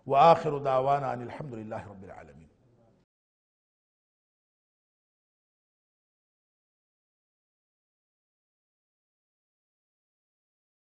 व आखिर दावाना अलहमदिल्ला रबालमी